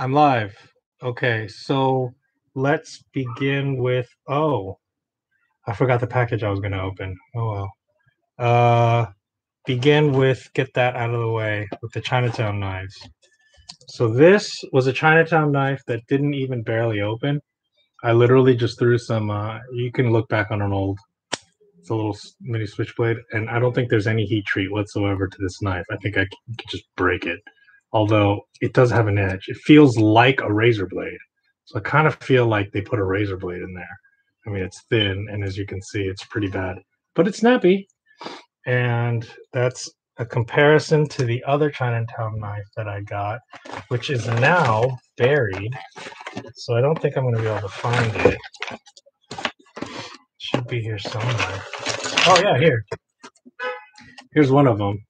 I'm live. Okay, so let's begin with. Oh, I forgot the package I was going to open. Oh well. Uh, begin with get that out of the way with the Chinatown knives. So this was a Chinatown knife that didn't even barely open. I literally just threw some. Uh, you can look back on an old. It's a little mini switchblade, and I don't think there's any heat treat whatsoever to this knife. I think I could just break it although it does have an edge. It feels like a razor blade. So I kind of feel like they put a razor blade in there. I mean, it's thin, and as you can see, it's pretty bad, but it's snappy. And that's a comparison to the other Chinatown knife that I got, which is now buried. So I don't think I'm going to be able to find it. Should be here somewhere. Oh, yeah, here. Here's one of them.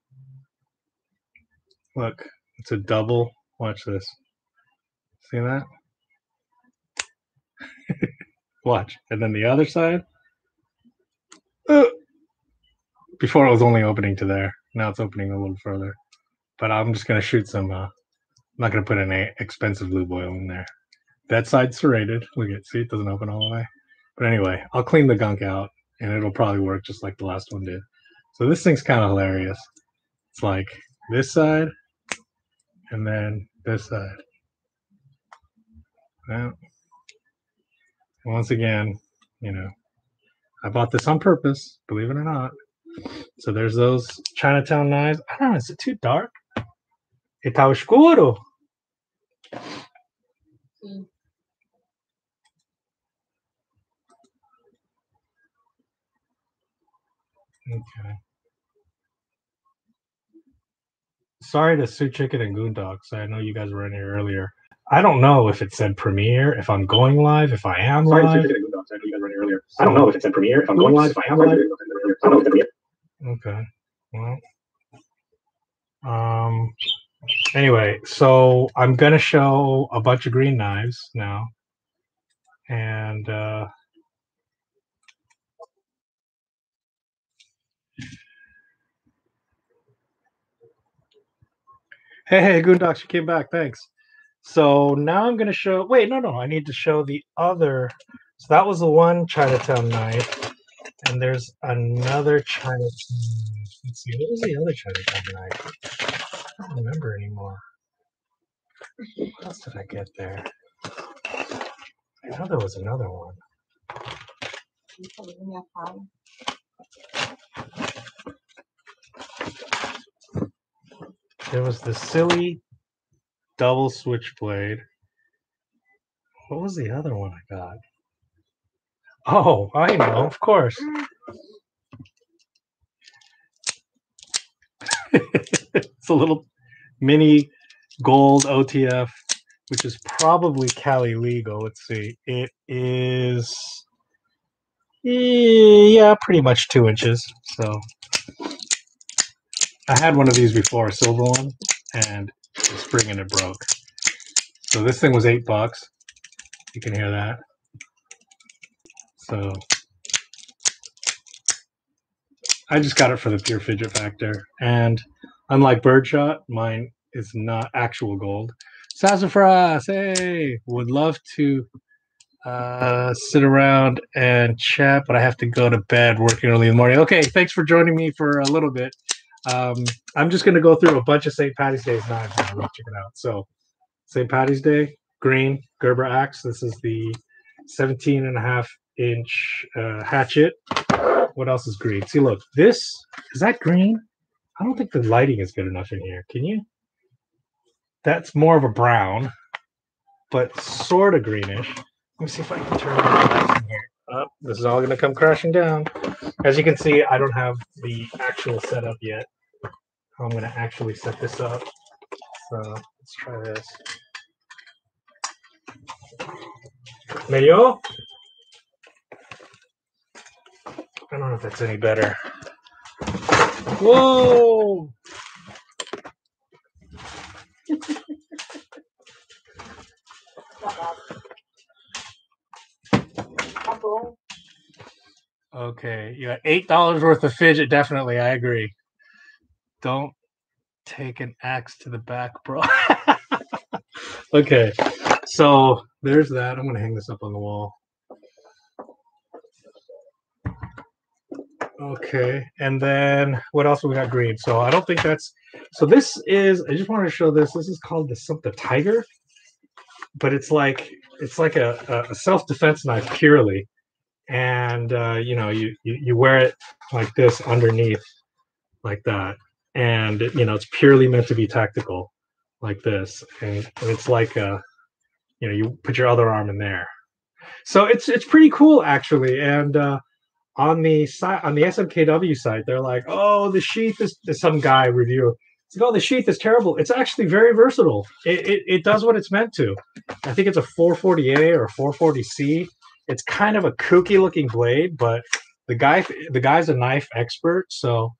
Look, it's a double. Watch this. See that? Watch. And then the other side. Uh, before it was only opening to there. Now it's opening a little further. But I'm just going to shoot some. Uh, I'm not going to put any expensive lube oil in there. That side's serrated. Look at See, it doesn't open all the way. But anyway, I'll clean the gunk out and it'll probably work just like the last one did. So this thing's kind of hilarious. It's like this side and then this side. Now, once again, you know, I bought this on purpose, believe it or not. So there's those Chinatown knives. I don't know, is it too dark? Está oscuro. Sí. Okay. Sorry to Sue Chicken and Goondogs. I know you guys were in here earlier. I don't know if it said premiere, if I'm going live, if I am Sorry, live. Chicken and Goondogs. I know you guys were in here earlier. I don't know if it's in Premiere, if I'm going live, if I am live. I don't know if in Premiere. Okay. Well. Um. Anyway, so I'm gonna show a bunch of green knives now, and uh, hey, Goondocks, you came back. Thanks. So now I'm gonna show. Wait, no, no, I need to show the other. So that was the one Chinatown knife, and there's another Chinatown. Let's see, what was the other Chinatown knife? I don't remember anymore. What else did I get there? I know there was another one. There was the silly double switchblade. What was the other one I got? Oh, I know, of course. it's a little mini gold OTF, which is probably Cali legal. Let's see. It is, yeah, pretty much two inches. So I had one of these before, a silver one, and the spring and it broke. So this thing was eight bucks. You can hear that. So I just got it for the pure fidget factor. And unlike Birdshot, mine is not actual gold. Sassafras, hey, would love to uh, sit around and chat, but I have to go to bed working early in the morning. Okay, thanks for joining me for a little bit. Um, I'm just going to go through a bunch of St. Patty's Day's knives now. Check it out. So, St. Patty's Day, green Gerber axe. This is the 17 and a half inch uh, hatchet. What else is green? See, look, this is that green? I don't think the lighting is good enough in here. Can you? That's more of a brown, but sort of greenish. Let me see if I can turn here. Oh, this is all going to come crashing down. As you can see, I don't have the actual setup yet. I'm going to actually set this up. So let's try this. Medio? I don't know if that's any better. Whoa! Okay, you got eight dollars worth of fidget. Definitely, I agree. Don't take an axe to the back, bro. okay, so there's that. I'm gonna hang this up on the wall. Okay, and then what else we got green? So I don't think that's. So this is. I just wanted to show this. This is called the something tiger, but it's like it's like a, a self defense knife purely, and uh, you know you, you you wear it like this underneath, like that, and you know it's purely meant to be tactical, like this, and, and it's like a, you know you put your other arm in there, so it's it's pretty cool actually, and. uh on the site on the SMKW site, they're like, "Oh, the sheath is." Some guy review. It's like, "Oh, the sheath is terrible." It's actually very versatile. It, it, it does what it's meant to. I think it's a 440A or 440C. It's kind of a kooky looking blade, but the guy the guy's a knife expert, so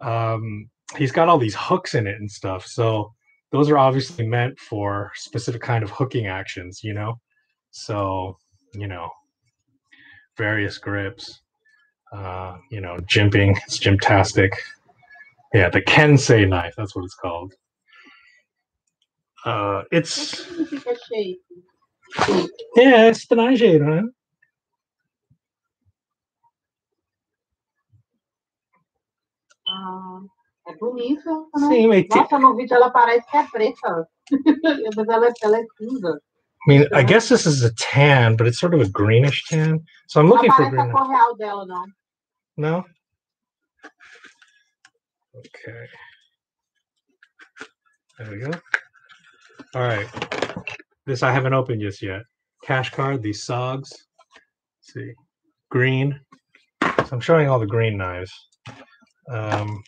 um, he's got all these hooks in it and stuff. So those are obviously meant for specific kind of hooking actions, you know. So you know, various grips uh, you know, jimping, it's gymtastic. Yeah, the Kensei knife, that's what it's called. Uh, it's yeah, it's estrangeiro, né? Ah, bonita, né? Sim, mas Nossa, no vídeo ela parece que é preta. Mas ela, ela é cinza. I mean, I guess this is a tan, but it's sort of a greenish tan. So I'm looking for green. cor real dela, não. No. Okay. There we go. All right. This I haven't opened just yet. Cash card. These sogs. Let's see, green. So I'm showing all the green knives. Um,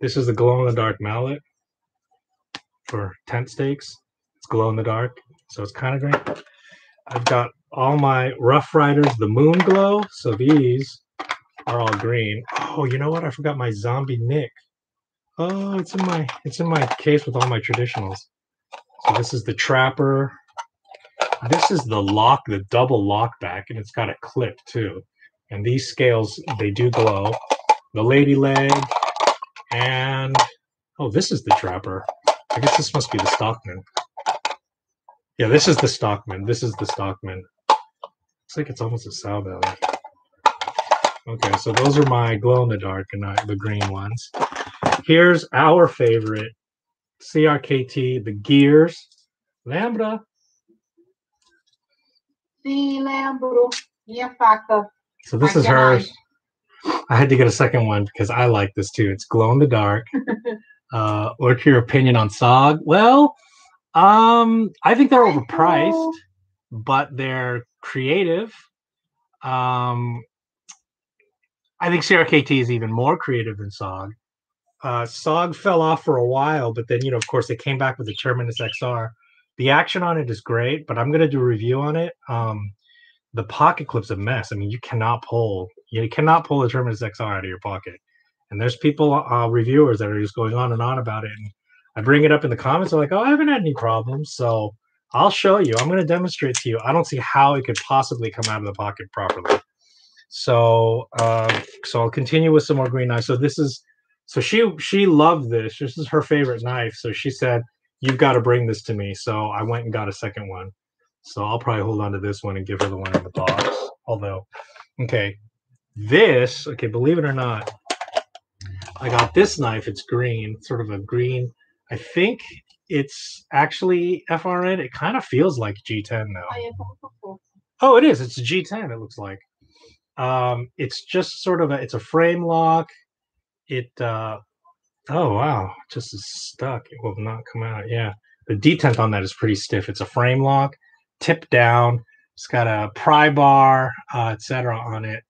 this is the glow in the dark mallet for tent stakes. It's glow in the dark, so it's kind of green. I've got all my Rough Riders, the Moon Glow. So these are all green. Oh, you know what? I forgot my zombie Nick. Oh, it's in my it's in my case with all my traditionals. So this is the trapper. This is the lock, the double lock back, and it's got a clip too. And these scales, they do glow. The lady leg, and oh, this is the trapper. I guess this must be the stockman. Yeah, this is the stockman. This is the stockman. Looks like it's almost a sow belly. Okay, so those are my glow in the dark and not the green ones. Here's our favorite CRKT, the gears. Lambda. Sim, lembro. Minha faca. So this is hers. I had to get a second one because I like this too. It's glow in the dark. uh, what's your opinion on SOG? Well, um, I think they're overpriced, but they're creative. Um, I think CRKT is even more creative than SOG. Uh, SOG fell off for a while, but then you know, of course, they came back with the Terminus XR. The action on it is great, but I'm gonna do a review on it. Um, the pocket clip's a mess. I mean, you cannot pull you cannot pull the Terminus XR out of your pocket. And there's people, uh, reviewers that are just going on and on about it. And I bring it up in the comments. They're like, "Oh, I haven't had any problems." So I'll show you. I'm going to demonstrate to you. I don't see how it could possibly come out of the pocket properly. So, uh, so I'll continue with some more green knives. So this is, so she she loved this. This is her favorite knife. So she said, "You've got to bring this to me." So I went and got a second one. So I'll probably hold on to this one and give her the one in the box. Although, okay, this okay, believe it or not, I got this knife. It's green, sort of a green. I think it's actually FRN. It kind of feels like G10 now. Aí é como se fosse. Oh, it is. It's a G10. It looks like. Um, it's just sort of a. It's a frame lock. It. uh Oh wow, it just is stuck. It will not come out. Yeah, the detent on that is pretty stiff. It's a frame lock, tip down. It's got a pry bar, uh, etc. on it.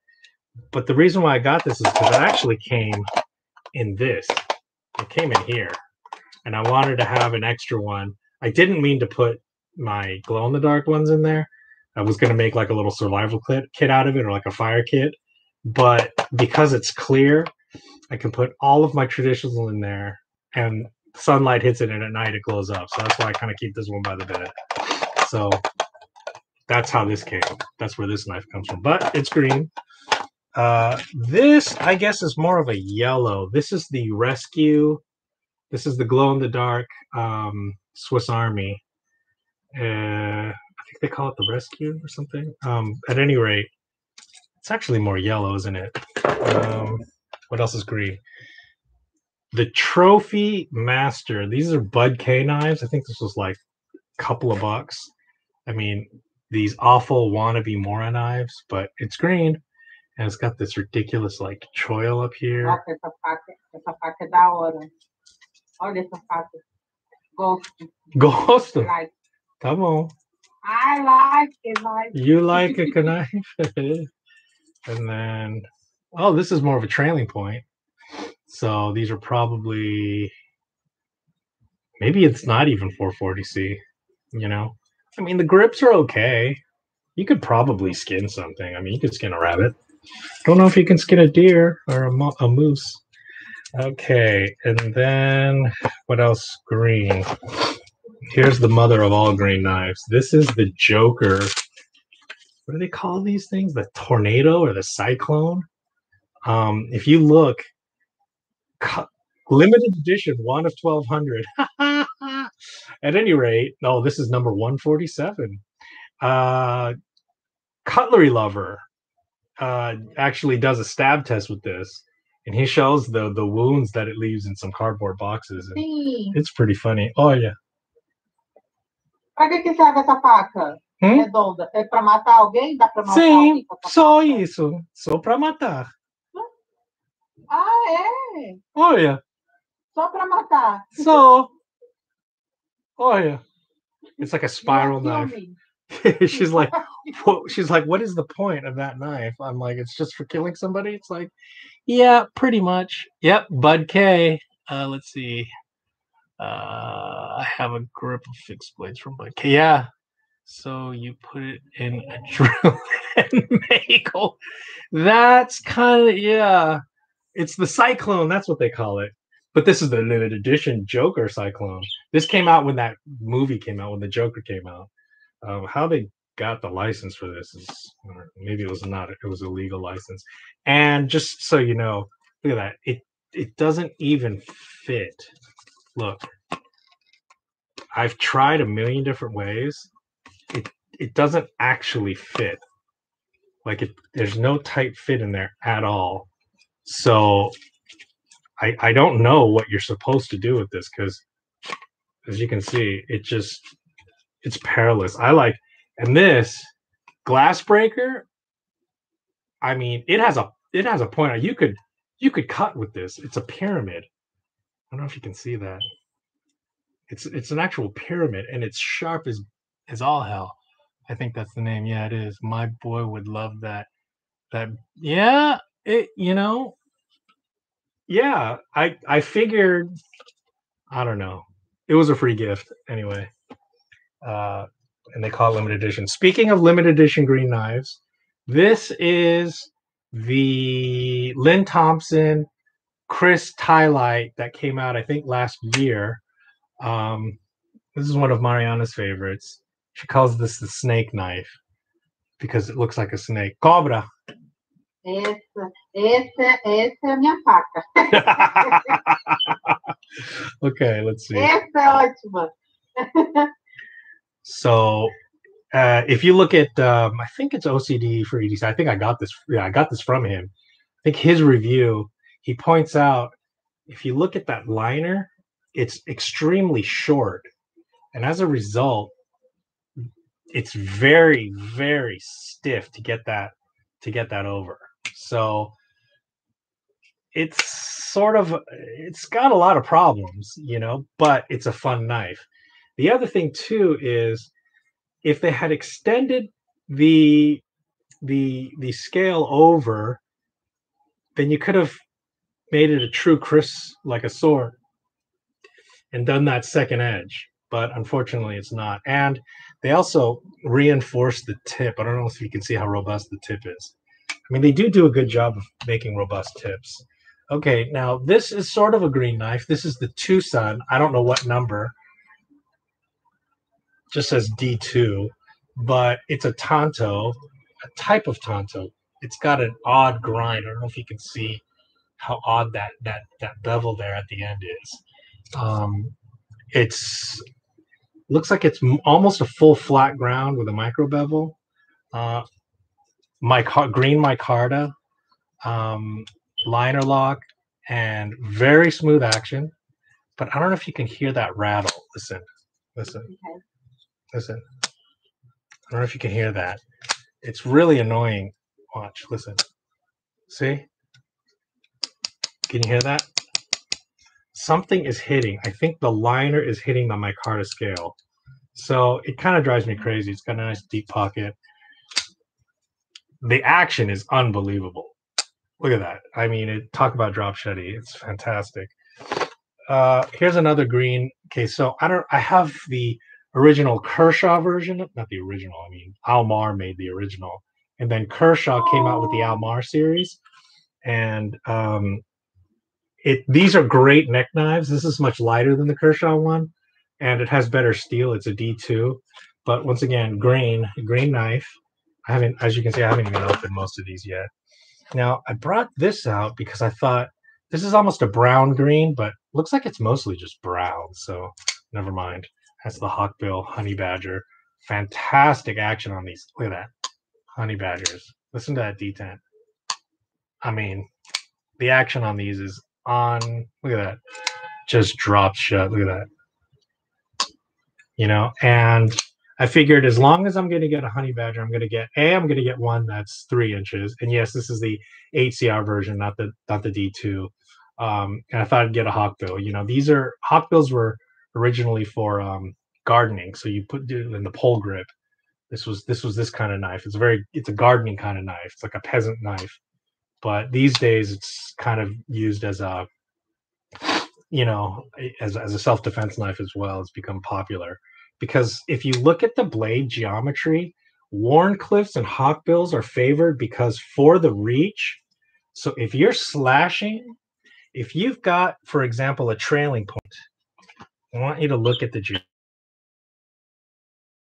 But the reason why I got this is because it actually came in this. It came in here, and I wanted to have an extra one. I didn't mean to put my glow in the dark ones in there. I was going to make like a little survival kit, kit out of it or like a fire kit. But because it's clear, I can put all of my traditional in there and sunlight hits it and at night it glows up. So that's why I kind of keep this one by the bed. So that's how this came. That's where this knife comes from. But it's green. Uh, this, I guess, is more of a yellow. This is the rescue. This is the glow in the dark um, Swiss Army. Uh, I think they call it the rescue or something. Um, at any rate, it's actually more yellow, isn't it? Um, what else is green? The Trophy Master. These are Bud K knives. I think this was like a couple of bucks. I mean, these awful wannabe Mora knives, but it's green and it's got this ridiculous like choil up here. Nossa, essa faca, essa faca é da hora. Olha essa faca. Gosto. Ghost. Like. Come on. I like it. Like. You like a knife? and then, oh, this is more of a trailing point. So these are probably, maybe it's not even 440C, you know? I mean, the grips are okay. You could probably skin something. I mean, you could skin a rabbit. Don't know if you can skin a deer or a, mo- a moose. Okay, and then what else? Green. Here's the mother of all green knives. This is the Joker. What do they call these things? The tornado or the cyclone? Um, if you look, limited edition, one of 1200. At any rate, no, this is number 147. Uh, Cutlery Lover uh, actually does a stab test with this, and he shows the the wounds that it leaves in some cardboard boxes. And Sim. it's pretty funny. Oh yeah. Pra que, que serve essa faca? Hum? Redonda. É pra matar alguém? Dá pra matar Sim, alguém só isso. Só pra matar. Ah, é? Olha, Só pra matar. só. Olha. It's like a spiral knife. she's like, what, she's like, what is the point of that knife? I'm like, it's just for killing somebody. It's like, yeah, pretty much. Yep, Bud K. Uh, let's see. Uh, I have a grip of fixed blades from Bud K. Yeah. So you put it in a drill and magle. That's kind of yeah. It's the cyclone. That's what they call it. But this is the limited edition Joker Cyclone. This came out when that movie came out, when the Joker came out. Um, how they got the license for this is maybe it was not. It was a legal license. And just so you know, look at that. It it doesn't even fit. Look, I've tried a million different ways. It it doesn't actually fit. Like it, there's no tight fit in there at all. So I I don't know what you're supposed to do with this because as you can see, it just it's perilous. I like and this glass breaker. I mean, it has a it has a point. You could you could cut with this. It's a pyramid. I don't know if you can see that. It's it's an actual pyramid and it's sharp as as all hell. I think that's the name. Yeah, it is. My boy would love that. That yeah, it you know. Yeah, I I figured I don't know. It was a free gift anyway. Uh and they call it limited edition. Speaking of limited edition green knives, this is the Lynn Thompson Chris Tylite that came out, I think, last year. Um, this is one of Mariana's favorites. She calls this the snake knife because it looks like a snake. Cobra. Essa, essa, essa é a minha faca. okay, let's see. Essa é ótima. So, uh, if you look at, um, I think it's OCD for EDC. I think I got this. Yeah, I got this from him. I think his review. He points out if you look at that liner, it's extremely short, and as a result, it's very, very stiff to get that to get that over. So, it's sort of it's got a lot of problems, you know, but it's a fun knife. The other thing too is if they had extended the the the scale over, then you could have made it a true Kris like a sword and done that second edge. But unfortunately, it's not. And they also reinforced the tip. I don't know if you can see how robust the tip is. I mean, they do do a good job of making robust tips. Okay, now this is sort of a green knife. This is the Tucson. I don't know what number just says D2, but it's a Tonto, a type of Tonto. It's got an odd grind. I don't know if you can see how odd that that that bevel there at the end is. Um, it's looks like it's almost a full flat ground with a micro bevel. Uh, my green micarta, um, liner lock, and very smooth action. But I don't know if you can hear that rattle. Listen, listen, Okay. listen. I don't know if you can hear that. It's really annoying. Watch, listen. See? Can you hear that? Something is hitting. I think the liner is hitting the micarta scale. So it kind of drives me crazy. It's got a nice deep pocket. The action is unbelievable. Look at that. I mean, it, talk about drop shutty. It's fantastic. Uh, here's another green. Okay, so I don't. I have the original Kershaw version, not the original. I mean, Almar made the original, and then Kershaw came out with the Almar series, and um, it. These are great neck knives. This is much lighter than the Kershaw one, and it has better steel. It's a D two, but once again, grain, grain knife. I haven't, as you can see, I haven't even opened most of these yet. Now, I brought this out because I thought this is almost a brown green, but looks like it's mostly just brown. So never mind. That's the Hawkbill Honey Badger. Fantastic action on these. Look at that. Honey Badgers. Listen to that detent. I mean, the action on these is on. Look at that. Just dropped shut. Look at that. You know, and I figured as long as I'm going to get a honey badger, I'm going to get a. I'm going to get one that's three inches, and yes, this is the HCR version, not the not the D2. Um, and I thought I'd get a hawkbill. You know, these are hawkbills were originally for um, gardening, so you put in the pole grip. This was this was this kind of knife. It's very it's a gardening kind of knife. It's like a peasant knife, but these days it's kind of used as a you know as as a self defense knife as well. It's become popular because if you look at the blade geometry, Wharncliffes and Hawkbills are favored because for the reach. So if you're slashing, if you've got, for example, a trailing point, I want you to look at the ge-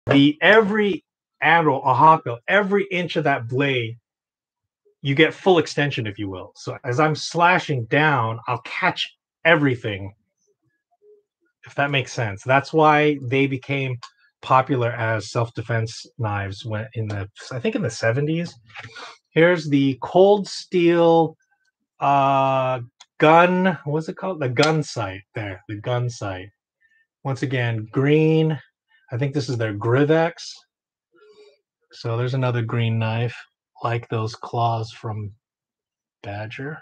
the every arrow, a hawkbill, every inch of that blade, you get full extension, if you will. So as I'm slashing down, I'll catch everything if that makes sense. That's why they became popular as self-defense knives when in the I think in the 70s. Here's the cold steel uh gun, what's it called? The gun sight there, the gun sight. Once again, green. I think this is their Grivex. So there's another green knife like those claws from Badger.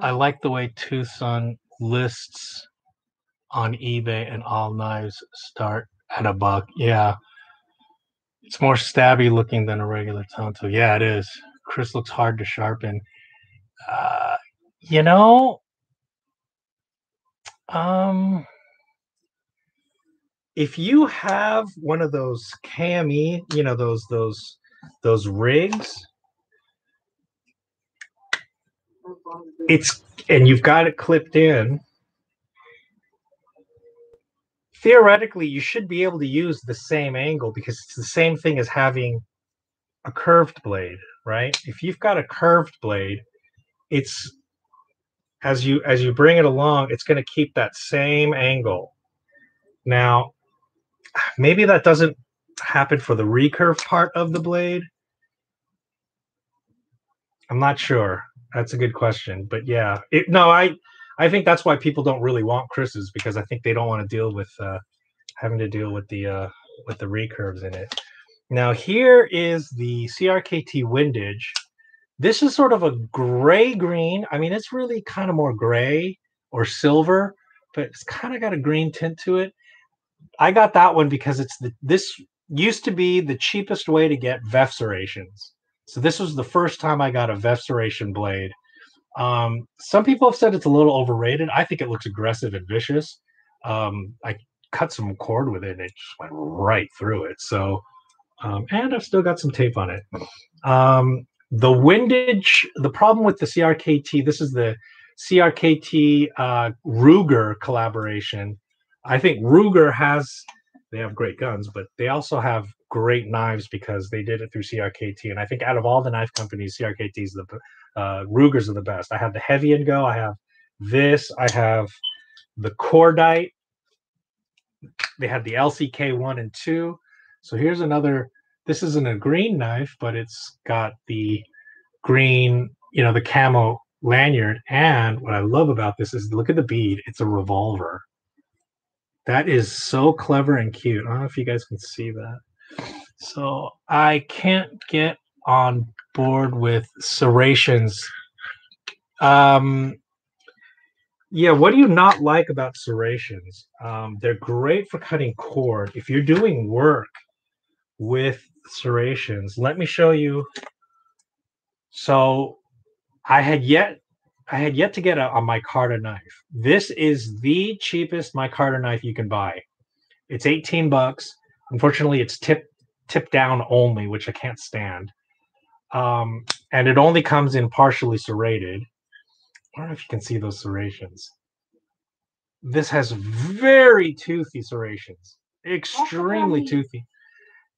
I like the way Tucson lists on eBay and all knives start at a buck. Yeah. It's more stabby looking than a regular Tonto. Yeah, it is. Kris looks hard to sharpen. Uh, you know, um, if you have one of those cami, you know, those those those rigs, it's and you've got it clipped in. Theoretically you should be able to use the same angle because it's the same thing as having a curved blade right? If you've got a curved blade it's as you as you bring it along it's going to keep that same angle. Now maybe that doesn't happen for the recurve part of the blade. I'm not sure that's a good question but yeah it, no i i think that's why people don't really want kris's because i think they don't want to deal with uh having to deal with the uh with the recurves in it. Now here is the crkt windage. This is sort of a gray green i mean it's really kind of more gray or silver but it's kind of got a green tint to it. I got that one because it's the this used to be the cheapest way to get Veff serrations so this was the first time I got a Veff blade. Um, some people have said it's a little overrated. I think it looks aggressive and vicious. Um, I cut some cord with it and it just went right through it. So, um, and I've still got some tape on it. Um, the windage, the problem with the CRKT, this is the CRKT uh, Ruger collaboration. I think Ruger has, they have great guns, but they also have great knives because they did it through CRKT. And I think out of all the knife companies, CRKT is the uh, Rugers are the best. I have the Heavy and Go. I have this. I have the Cordite. they had the LCK one and two. So here's another. This isn't a green knife, but it's got the green, you know, the camo lanyard. And what I love about this is look at the bead. It's a revolver. That is so clever and cute. I don't know if you guys can see that. So I can't get on board with serrations. Um, yeah, what do you not like about serrations? Um, they're great for cutting cord. If you're doing work with serrations, let me show you. So I had yet I had yet to get a, a micarta knife. This is the cheapest micarta knife you can buy. It's 18 bucks. Unfortunately, it's tip tip down only, which I can't stand. Um, and it only comes in partially serrated. I don't know if you can see those serrations. This has very toothy serrations, extremely toothy.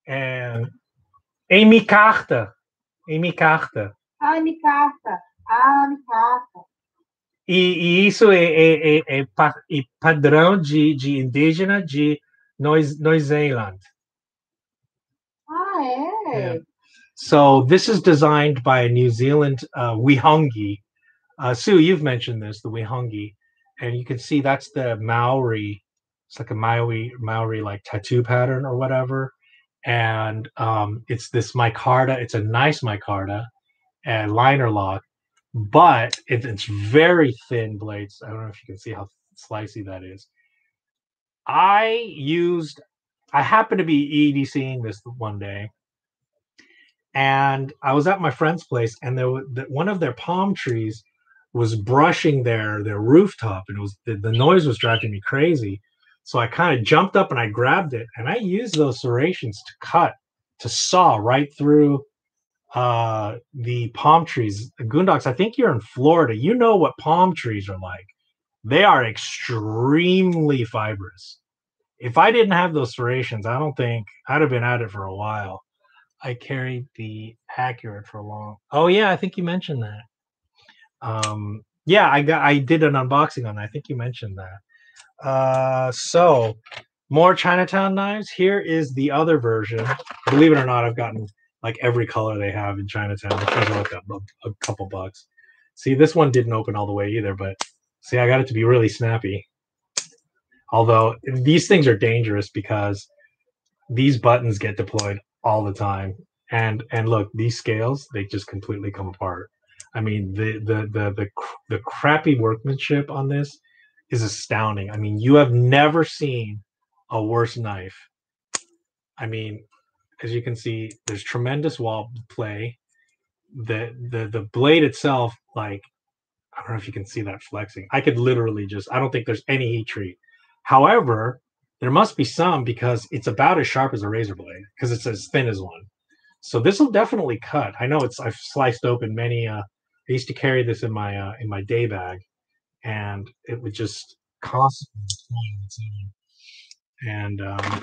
And Amy Carta, Amy Carta. Ai, me carta. Ah, carta. E, e isso é, é, é, é padrão de, de indígena de Nova Zealand. Ah? Yeah. So this is designed by a New Zealand uh, Wihongi. Uh, Sue, you've mentioned this, the Wihongi, and you can see that's the Maori. It's like a Maori Maori like tattoo pattern or whatever, and um, it's this micarta. It's a nice micarta and liner lock, but it, it's very thin blades. I don't know if you can see how slicey that is. I used. I happened to be EDCing this one day, and I was at my friend's place, and there was one of their palm trees was brushing their their rooftop, and it was the, the noise was driving me crazy. So I kind of jumped up and I grabbed it, and I used those serrations to cut to saw right through uh the palm trees. Goondocks, I think you're in Florida. You know what palm trees are like. They are extremely fibrous. If I didn't have those serrations, I don't think I'd have been at it for a while. I carried the accurate for long. Oh yeah, I think you mentioned that. Um, yeah, I got I did an unboxing on that. I think you mentioned that. Uh, so more Chinatown knives. Here is the other version. Believe it or not, I've gotten like every color they have in Chinatown, which is like a, a couple bucks. See, this one didn't open all the way either, but see, I got it to be really snappy. Although these things are dangerous because these buttons get deployed all the time. And and look these scales they just completely come apart. I mean the the the the, the crappy workmanship on this is astounding. I mean you have never seen a worse knife. I mean as you can see there's tremendous wall play. The the the blade itself like i don't know if you can see that flexing i could literally just i don't think there's any heat treat however there must be some because it's about as sharp as a razor blade because it's as thin as one. So this will definitely cut. I know it's I've sliced open many. Uh, I used to carry this in my uh, in my day bag, and it would just constantly. And um,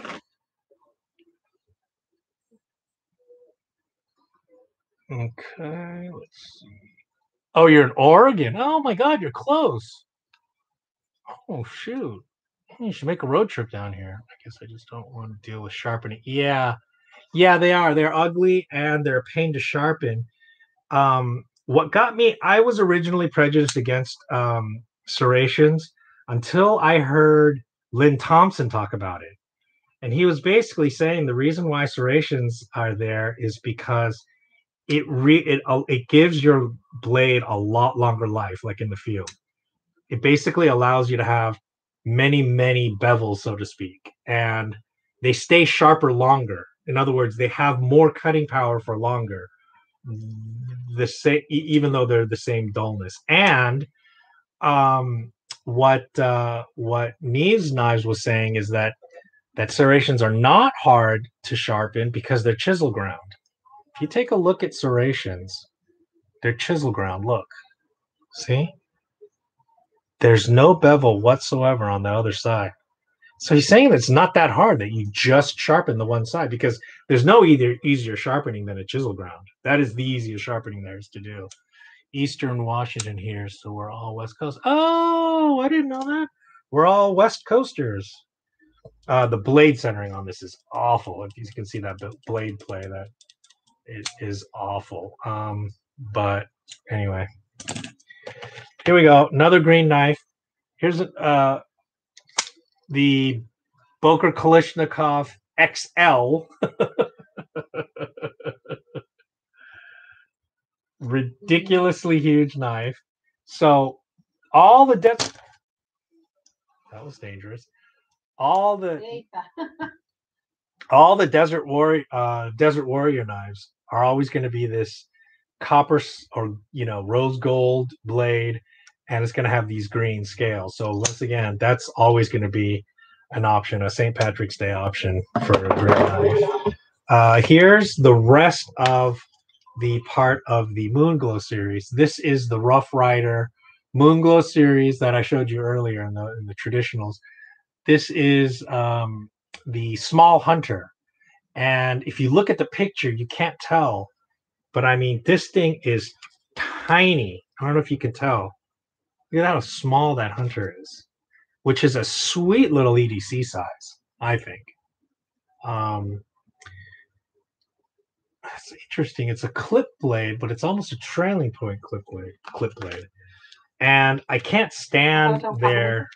okay, let's see. Oh, you're in Oregon. Oh my God, you're close. Oh shoot. You should make a road trip down here. I guess I just don't want to deal with sharpening. Yeah, yeah, they are. They're ugly and they're a pain to sharpen. Um, what got me, I was originally prejudiced against um, serrations until I heard Lynn Thompson talk about it. And he was basically saying the reason why serrations are there is because it re it uh, it gives your blade a lot longer life, like in the field. It basically allows you to have many many bevels so to speak and they stay sharper longer. In other words they have more cutting power for longer the same even though they're the same dullness. And um what uh what Neeves knives was saying is that that serrations are not hard to sharpen because they're chisel ground if you take a look at serrations they're chisel ground look see there's no bevel whatsoever on the other side. So he's saying that it's not that hard that you just sharpen the one side because there's no either easier sharpening than a chisel ground. That is the easiest sharpening there is to do. Eastern Washington here, so we're all West Coast. Oh, I didn't know that. We're all West Coasters. uh, the blade centering on this is awful. If you can see that blade play, that it is awful. Um, but anyway, here we go. Another green knife. Here's uh, the Boker Kalashnikov XL. Ridiculously huge knife. So all the depth that was dangerous. All the all the desert warrior uh desert warrior knives are always going to be this copper or you know rose gold blade and it's going to have these green scales. So once again that's always going to be an option a st patrick's day option for a green knife uh here's the rest of the part of the moonglow series. This is the rough rider moonglow series that i showed you earlier in the in the traditionals. This is um the small hunter. And if you look at the picture, you can't tell, but I mean, this thing is tiny. I don't know if you can tell. Look at how small that hunter is, which is a sweet little EDC size, I think. Um, that's interesting. It's a clip blade, but it's almost a trailing point clip blade. Clip blade, and I can't stand Photo their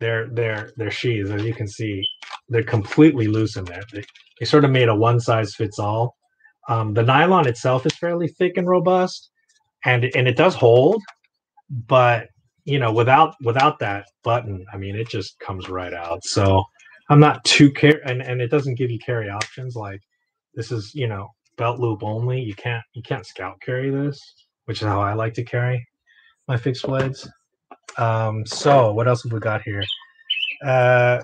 their their their sheaths. As you can see, they're completely loose in there. They, they sort of made a one size fits all. Um, the nylon itself is fairly thick and robust, and and it does hold, but you know without without that button, I mean it just comes right out. So I'm not too care, and and it doesn't give you carry options like this is you know belt loop only. You can't you can't scout carry this, which is how I like to carry my fixed blades. Um, so what else have we got here? Uh,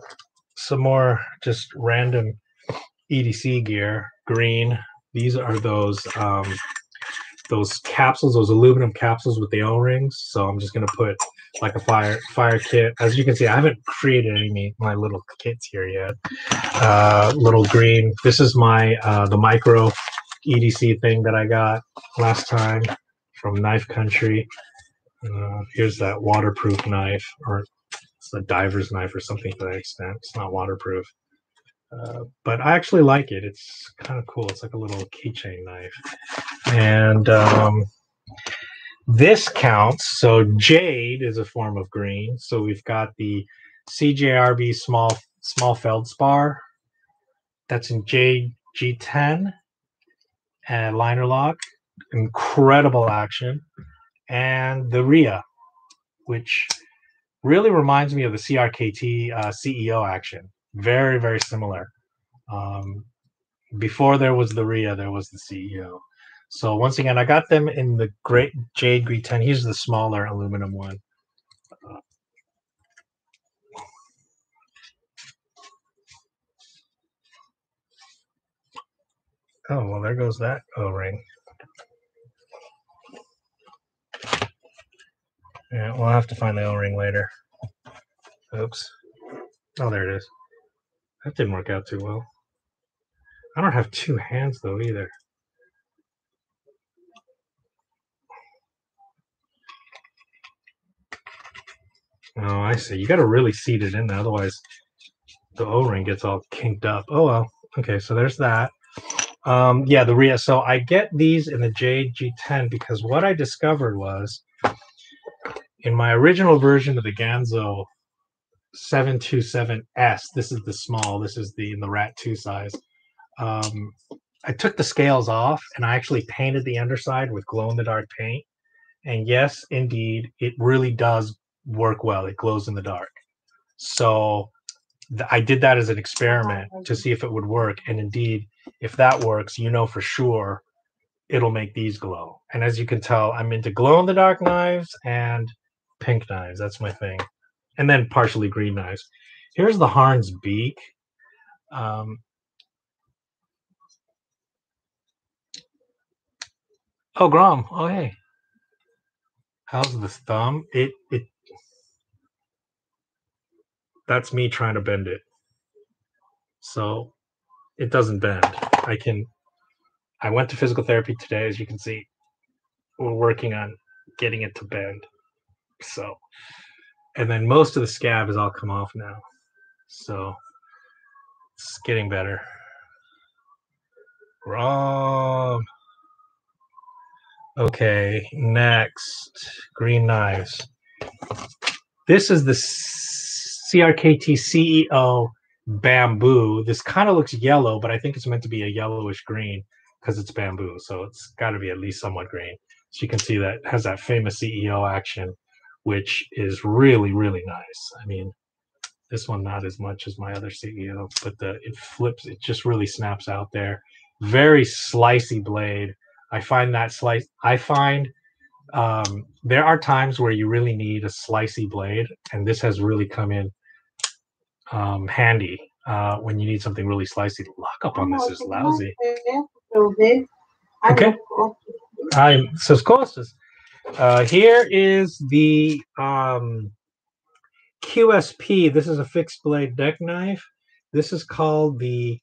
some more just random EDC gear. Green. These are those um, those capsules, those aluminum capsules with the O rings. So I'm just gonna put like a fire fire kit. As you can see, I haven't created any my little kits here yet. Uh, little green. This is my uh, the micro EDC thing that I got last time from Knife Country. Uh, here's that waterproof knife, or it's a diver's knife or something to that extent. It's not waterproof. Uh, but I actually like it. It's kind of cool. It's like a little keychain knife. And um, this counts. So jade is a form of green. So we've got the CJRB small small feldspar. That's in jade G10 and liner lock. Incredible action. And the RIA, which really reminds me of the CRKT uh, CEO action. Very, very similar. Um, before there was the RIA, there was the CEO. So once again, I got them in the great Jade Green 10. Here's the smaller aluminum one. Uh, oh, well, there goes that O-ring. Yeah, we'll have to find the O-ring later. Oops. Oh, there it is. That didn't work out too well. I don't have two hands though either. Oh, I see. You got to really seat it in there, otherwise the O-ring gets all kinked up. Oh well. Okay, so there's that. Um, yeah, the Ria. So I get these in the Jade G10 because what I discovered was in my original version of the Ganzo 727S, this is the small, this is the in the Rat 2 size. Um, I took the scales off and I actually painted the underside with glow in the dark paint. And yes, indeed, it really does work well. It glows in the dark. So th- I did that as an experiment to see if it would work. And indeed, if that works, you know for sure it'll make these glow. And as you can tell, I'm into glow in the dark knives and pink knives. That's my thing. And then partially green eyes. Here's the Harn's beak. Um, oh, Grom. Oh, hey. How's the thumb? It it. That's me trying to bend it. So it doesn't bend. I can. I went to physical therapy today, as you can see. We're working on getting it to bend. So, and then most of the scab has all come off now. So It's getting better. Wrong. Okay, next green knives. This is the CRKT CEO bamboo. This kind of looks yellow, but I think it's meant to be a yellowish green because it's bamboo. So it's got to be at least somewhat green. So you can see that has that famous CEO action, which is really, really nice. I mean, this one not as much as my other CEO, but the it flips, it just really snaps out there. Very slicey blade. I find that slice. I find um, there are times where you really need a slicey blade, and this has really come in um, handy uh, when you need something really slicey. The lockup on this is lousy. Okay. I so costas. Uh, here is the um, QSP. This is a fixed blade deck knife. This is called the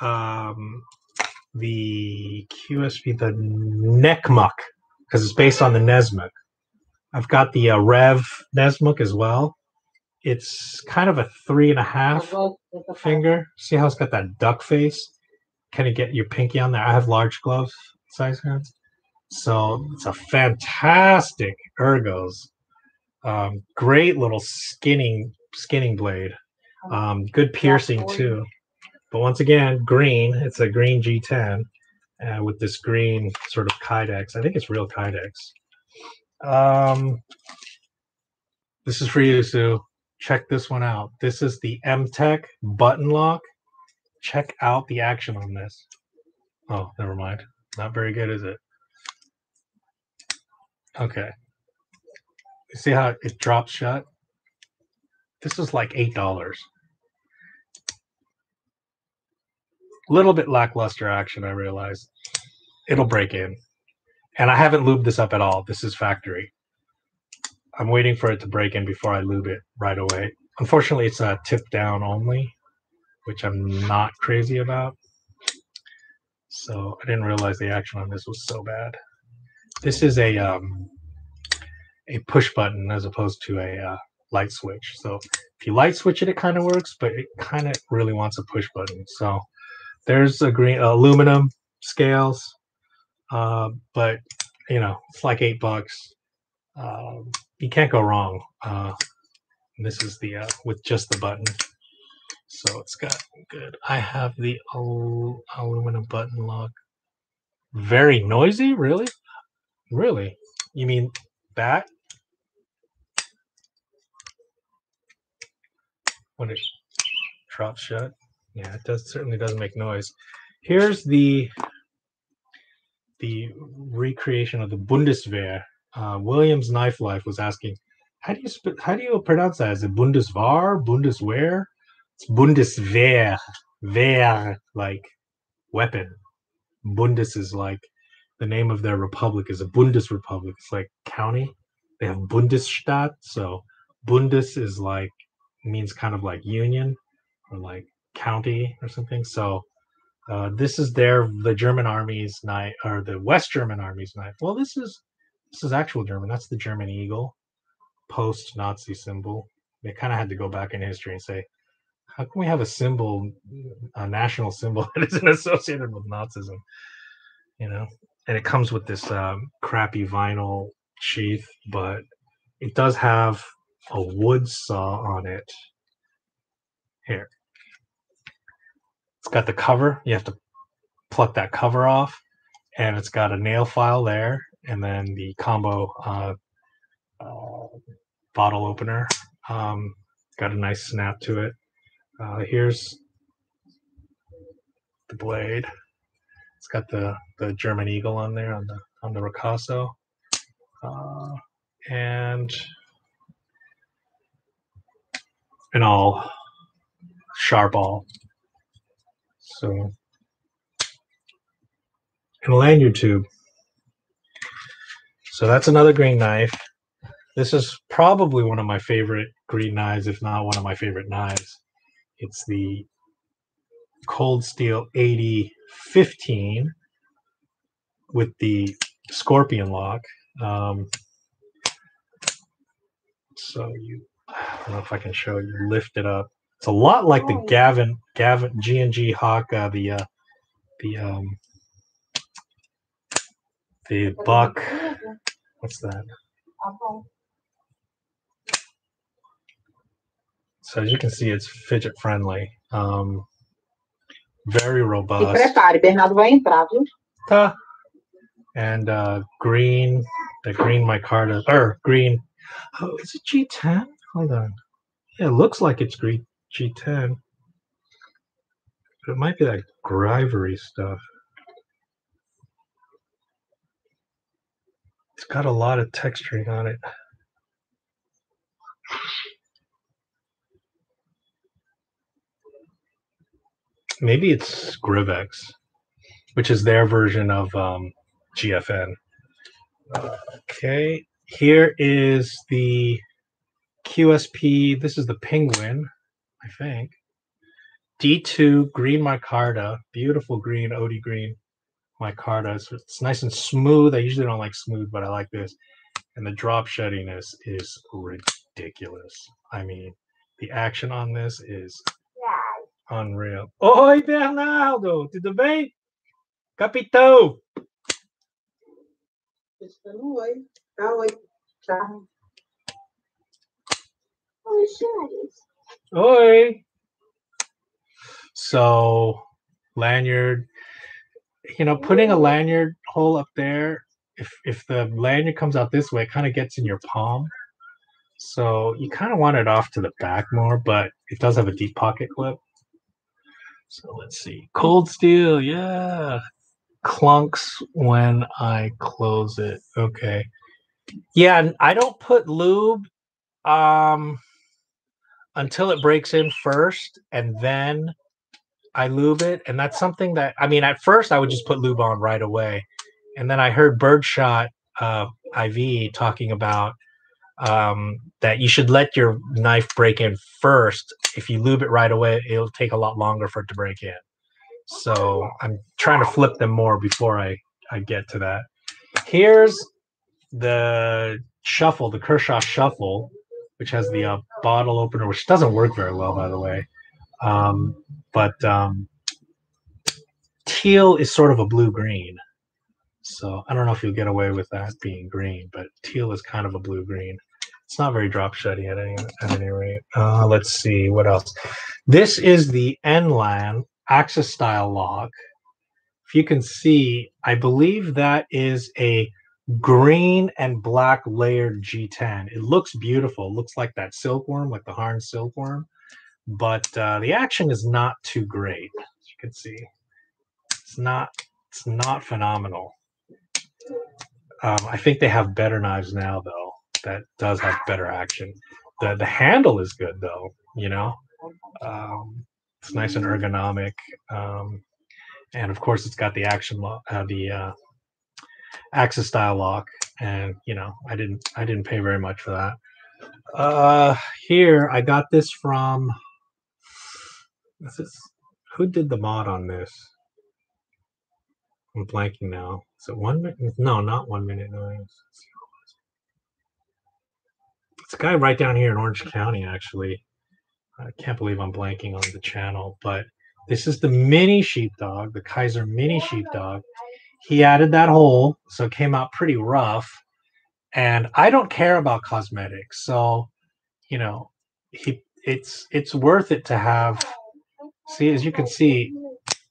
um, the QSP, the Neckmuk, because it's based on the Nesmuk. I've got the uh, Rev Nesmuk as well. It's kind of a three and a half finger. See how it's got that duck face? Can you get your pinky on there? I have large gloves size hands. So it's a fantastic ergos. Um, great little skinning skinning blade. Um, good piercing too. But once again, green. It's a green G10 uh, with this green sort of Kydex. I think it's real Kydex. Um, this is for you, Sue. Check this one out. This is the MTech button lock. Check out the action on this. Oh, never mind. Not very good, is it? Okay. See how it drops shut? This is like eight dollars. Little bit lackluster action, I realize. It'll break in. And I haven't lubed this up at all. This is factory. I'm waiting for it to break in before I lube it right away. Unfortunately, it's uh, a tip down only, which I'm not crazy about. So I didn't realize the action on this was so bad. This is a um, a push button as opposed to a uh, light switch. So if you light switch it, it kind of works, but it kind of really wants a push button. So there's a green aluminum scales, uh, but you know it's like eight bucks. Uh, you can't go wrong. Uh, this is the uh, with just the button, so it's got good. I have the al- aluminum button lock. Very noisy, really, really. You mean that? When it drops shut. Yeah, it does certainly doesn't make noise. Here's the the recreation of the Bundeswehr. Uh, Williams Knife Life was asking, how do you sp- how do you pronounce that? Is it Bundeswehr, Bundeswehr? It's Bundeswehr, Wehr like weapon. Bundes is like the name of their republic is a Bundesrepublik. It's like county. They have Bundesstaat, so Bundes is like means kind of like union or like county or something. So uh, this is their the German army's knife or the West German army's knife. Well, this is this is actual German. That's the German eagle, post-Nazi symbol. They kind of had to go back in history and say, how can we have a symbol, a national symbol that isn't associated with Nazism? You know, and it comes with this um, crappy vinyl sheath, but it does have a wood saw on it. Here, it's got the cover. You have to pluck that cover off, and it's got a nail file there, and then the combo uh, uh, bottle opener. Um, got a nice snap to it. Uh, here's the blade. It's got the the German eagle on there on the on the ricasso, uh, and and all sharp all so, and a lanyard tube. So that's another green knife. This is probably one of my favorite green knives, if not one of my favorite knives. It's the Cold Steel 8015 with the Scorpion lock. Um, so you, I don't know if I can show you, lift it up It's a lot like the Oh. Gavin Gavin G and G Hawk, uh, the uh, the um, the buck. What's that? So as you can see, it's fidget friendly. Um, very robust. prepare, Bernardo vai entrar, viu? Ta. And uh, green, the green micarta, or green. Oh, is it G10? Hold on. Yeah, it looks like it's green G10. But it might be that Grivery stuff. It's got a lot of texturing on it. Maybe it's Grivex, which is their version of um, GFN. Okay, here is the QSP. This is the Penguin, I think. D2 green micarta, beautiful green, OD green micarta. So it's nice and smooth. I usually don't like smooth, but I like this. And the drop sheddiness is ridiculous. I mean, the action on this is unreal. Oi, Bernardo, tudo bem? Capitão! Dando oi. Dá oi. Tchau. Oi. So, lanyard, you know, putting a lanyard hole up there, if if the lanyard comes out this way, it kind of gets in your palm. So you kind of want it off to the back more, but it does have a deep pocket clip. So let's see. Cold steel, yeah. Clunks when I close it. Okay. Yeah, I don't put lube um until it breaks in first and then I lube it. And that's something that I mean at first I would just put lube on right away. And then I heard Birdshot uh IV talking about um, that you should let your knife break in first. If you lube it right away, it'll take a lot longer for it to break in. So I'm trying to flip them more before I, I get to that. Here's the shuffle, the Kershaw shuffle, which has the uh, bottle opener, which doesn't work very well, by the way. Um, but um, teal is sort of a blue green. So I don't know if you'll get away with that being green, but teal is kind of a blue green. It's not very drop sheddy at any at any rate. Uh, let's see what else. This is the Enlan Axis style lock. If you can see, I believe that is a green and black layered G10. It looks beautiful. It looks like that silkworm, like the Harn silkworm, but uh, the action is not too great. As you can see, it's not it's not phenomenal. Um, I think they have better knives now, though. That does have better action. the The handle is good, though. You know, um, it's nice and ergonomic, um, and of course, it's got the action lock, uh, the uh, Axis style lock. And you know, I didn't I didn't pay very much for that. Uh, here I got this from. This is who did the mod on this? I'm blanking now. Is it one minute? No, not one minute noise. It's a guy right down here in Orange County, actually. I can't believe I'm blanking on the channel, but this is the mini sheepdog, the Kizer mini sheepdog. He added that hole, so it came out pretty rough. And I don't care about cosmetics, so you know, he it's it's worth it to have. See, as you can see,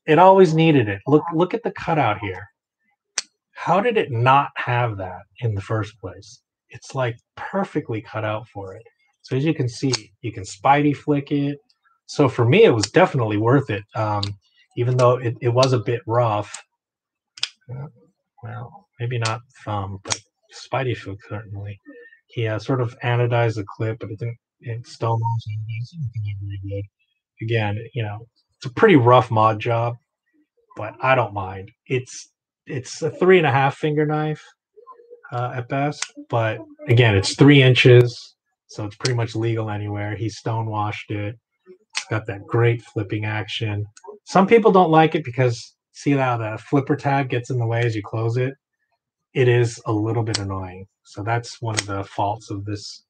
it always needed it. Look look at the cutout here. How did it not have that in the first place? It's like perfectly cut out for it. So as you can see, you can spidey flick it. So for me, it was definitely worth it. Um, even though it, it was a bit rough. Uh, well, maybe not thumb, but spidey flick certainly. He uh, sort of anodized the clip, but it didn't. It still good. Again, you know, it's a pretty rough mod job, but I don't mind. It's it's a three and a half finger knife uh, at best, but again, it's three inches, so it's pretty much legal anywhere. He stonewashed it. It's got that great flipping action. Some people don't like it because see how the flipper tab gets in the way as you close it. It is a little bit annoying. So that's one of the faults of this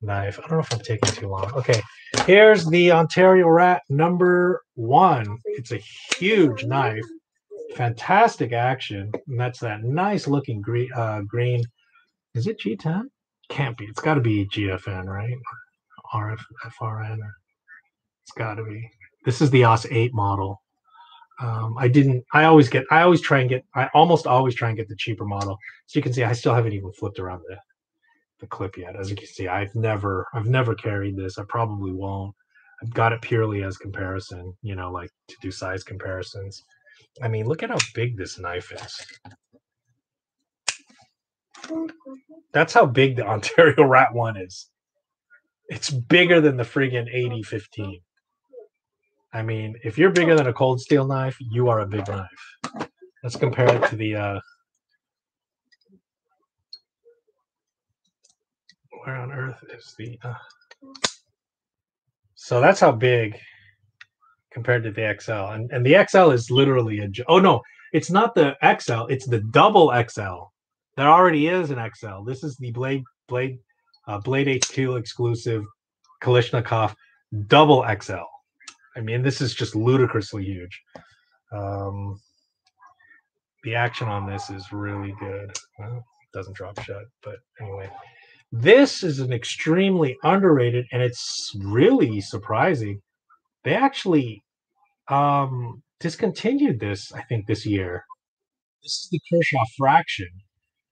knife. I don't know if I'm taking too long. Okay, here's the Ontario Rat number one. It's a huge knife, fantastic action, and that's that nice looking green. Uh, green. Is it G10? Can't be. It's got to be GFN, right? RF FRN. Or, it's got to be. This is the AUS 8 model. Um, I didn't. I always get. I always try and get. I almost always try and get the cheaper model. So you can see, I still haven't even flipped around the the clip yet. As you can see, I've never. I've never carried this. I probably won't. I've got it purely as comparison. You know, like to do size comparisons. I mean, look at how big this knife is. That's how big the Ontario Rat one is. It's bigger than the friggin' 8015. I mean, if you're bigger than a cold steel knife, you are a big knife. Let's compare it to the uh where on earth is the uh so that's how big compared to the XL. And and the XL is literally a oh no, it's not the XL, it's the double XL. There already is an XL. This is the Blade Blade uh, Blade HQ exclusive Kalashnikov double XL. I mean, this is just ludicrously huge. Um, the action on this is really good. Well, doesn't drop shut, but anyway, this is an extremely underrated, and it's really surprising. They actually um, discontinued this, I think, this year. This is the Kershaw Fraxion.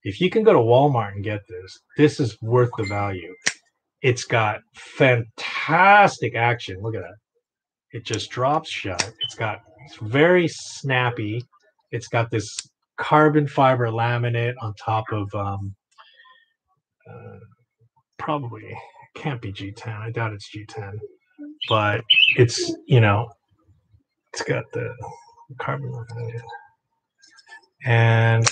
If you can go to Walmart and get this, this is worth the value. It's got fantastic action. Look at that. It just drops shut. It's got it's very snappy. It's got this carbon fiber laminate on top of um, uh, probably can't be G10. I doubt it's G10, but it's you know it's got the carbon and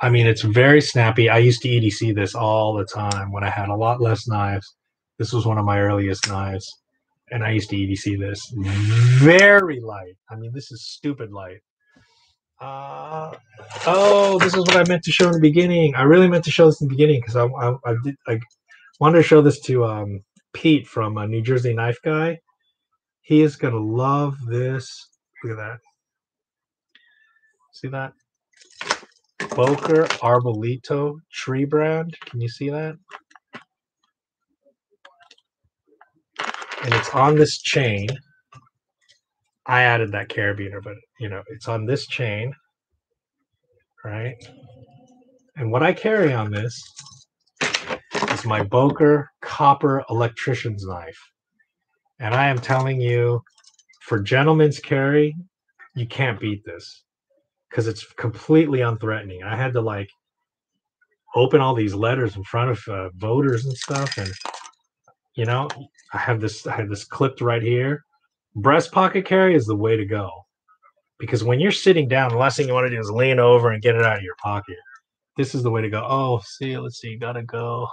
I mean it's very snappy. I used to EDC this all the time when I had a lot less knives. This was one of my earliest knives and I used to EDC this. Very light. I mean, this is stupid light. Uh, oh, this is what I meant to show in the beginning. I really meant to show this in the beginning because I, I, I did I wanted to show this to um, Pete from uh, New Jersey Knife Guy. He is gonna love this. Look at that. See that? Boker Arbolito tree brand. Can you see that? and it's on this chain. I added that carabiner, but you know, it's on this chain, right? And what I carry on this is my Boker copper electrician's knife. And I am telling you, for gentlemen's carry, you can't beat this because it's completely unthreatening. I had to like open all these letters in front of uh, voters and stuff, and you know, I have this I have this clipped right here. Breast pocket carry is the way to go. Because when you're sitting down, the last thing you want to do is lean over and get it out of your pocket. This is the way to go. Oh, see, let's see, gotta go.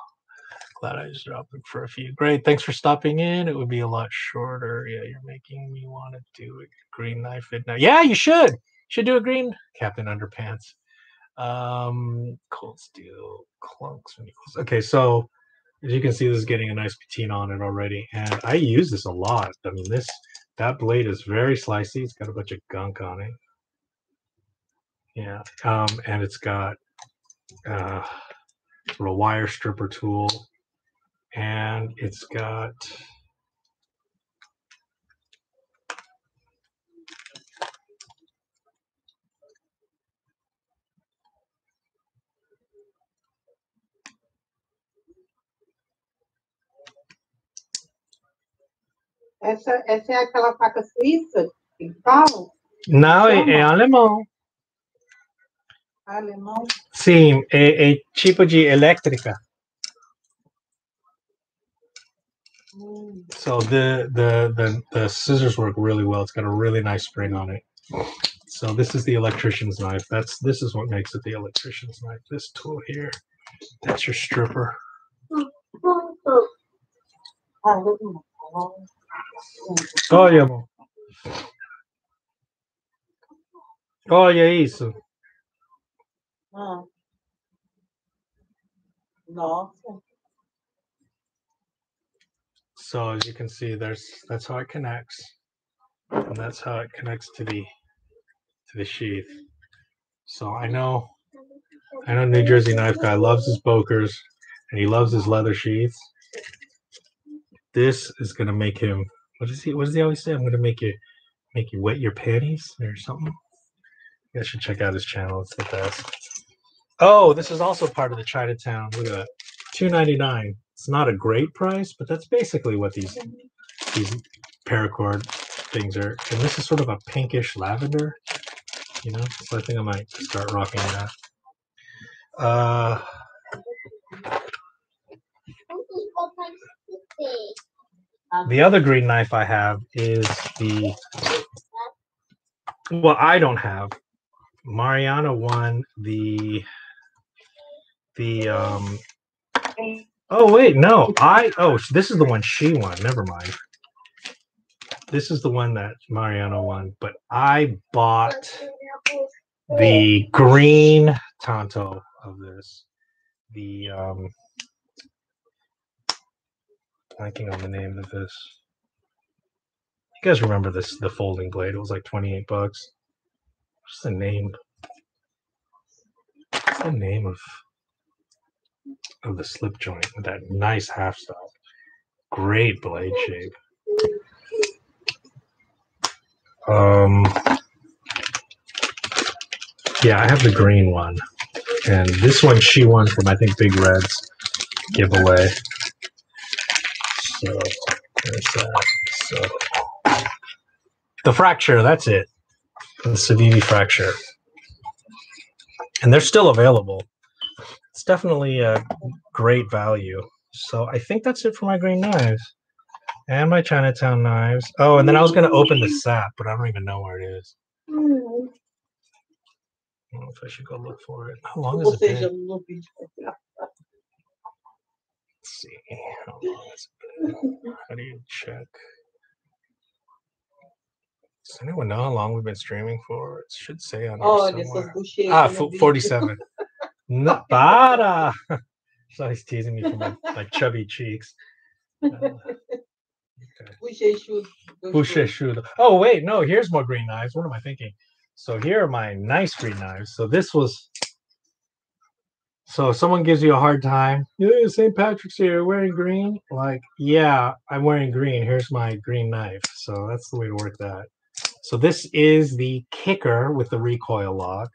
Glad I dropped it for a few. Great, thanks for stopping in. It would be a lot shorter. Yeah, you're making me want to do a green knife it now. Yeah, you should. Should do a green Captain Underpants. Um, cold steel clunks. Okay, so as you can see, this is getting a nice patina on it already. And I use this a lot. I mean, this, that blade is very slicey. It's got a bunch of gunk on it. Yeah. Um, and it's got uh, sort of wire stripper tool. And it's got Essa, essa é aquela faca suíça que falam? Não, é, é alemão. Alemão. Sim, é, é tipo de elétrica. So the, the the the scissors work really well. It's got a really nice spring on it. So this is the electrician's knife. That's this is what makes it the electrician's knife. This tool here, that's your stripper. Olha, amor. Olha isso. Nossa. So as you can see, there's that's how it connects, and that's how it connects to the to the sheath. So I know I know New Jersey knife guy loves his bokers and he loves his leather sheaths. This is gonna make him. What does he? What does he always say? I'm gonna make you make you wet your panties or something. You guys should check out his channel. It's the best. Oh, this is also part of the Chinatown. Look at that, two ninety nine. It's not a great price, but that's basically what these these paracord things are. And this is sort of a pinkish lavender, you know. So I think I might start rocking that. Uh, the other green knife I have is the well, I don't have. Mariana won the the um oh wait no I oh this is the one she won never mind. This is the one that Mariana won but I bought the green Tonto of this. The um blanking on the name of this. You guys remember this the folding blade? It was like 28 bucks. What's the name? What's the name of of the slip joint with that nice half stop. Great blade shape. Um yeah i have the green one. And this one she won from i think big reds giveaway. So there's that? So the fracture that's it. The Civivi fracture. And they're still available. It's definitely a great value. So I think that's it for my green knives and my Chinatown knives. Oh, and then I was going to open the sap, but I don't even know where it is. I don't know if I should go look for it. How long has it been? Let's see. How long has it been? How do you check? Does anyone know how long we've been streaming for? It should say on Oh, this was. Ah, from the fo- video. 47. No, para. So he's teasing me for my, chubby cheeks. Uh, Boucher should. go Boucher should. shoe. Oh, wait, no, here's more green knives. What am I thinking? So here are my nice green knives. So this was. So if someone gives you a hard time, yeah, St. Patrick's here wearing green. Like, yeah, I'm wearing green. Here's my green knife. So that's the way to work that. So this is the kicker with the recoil lock.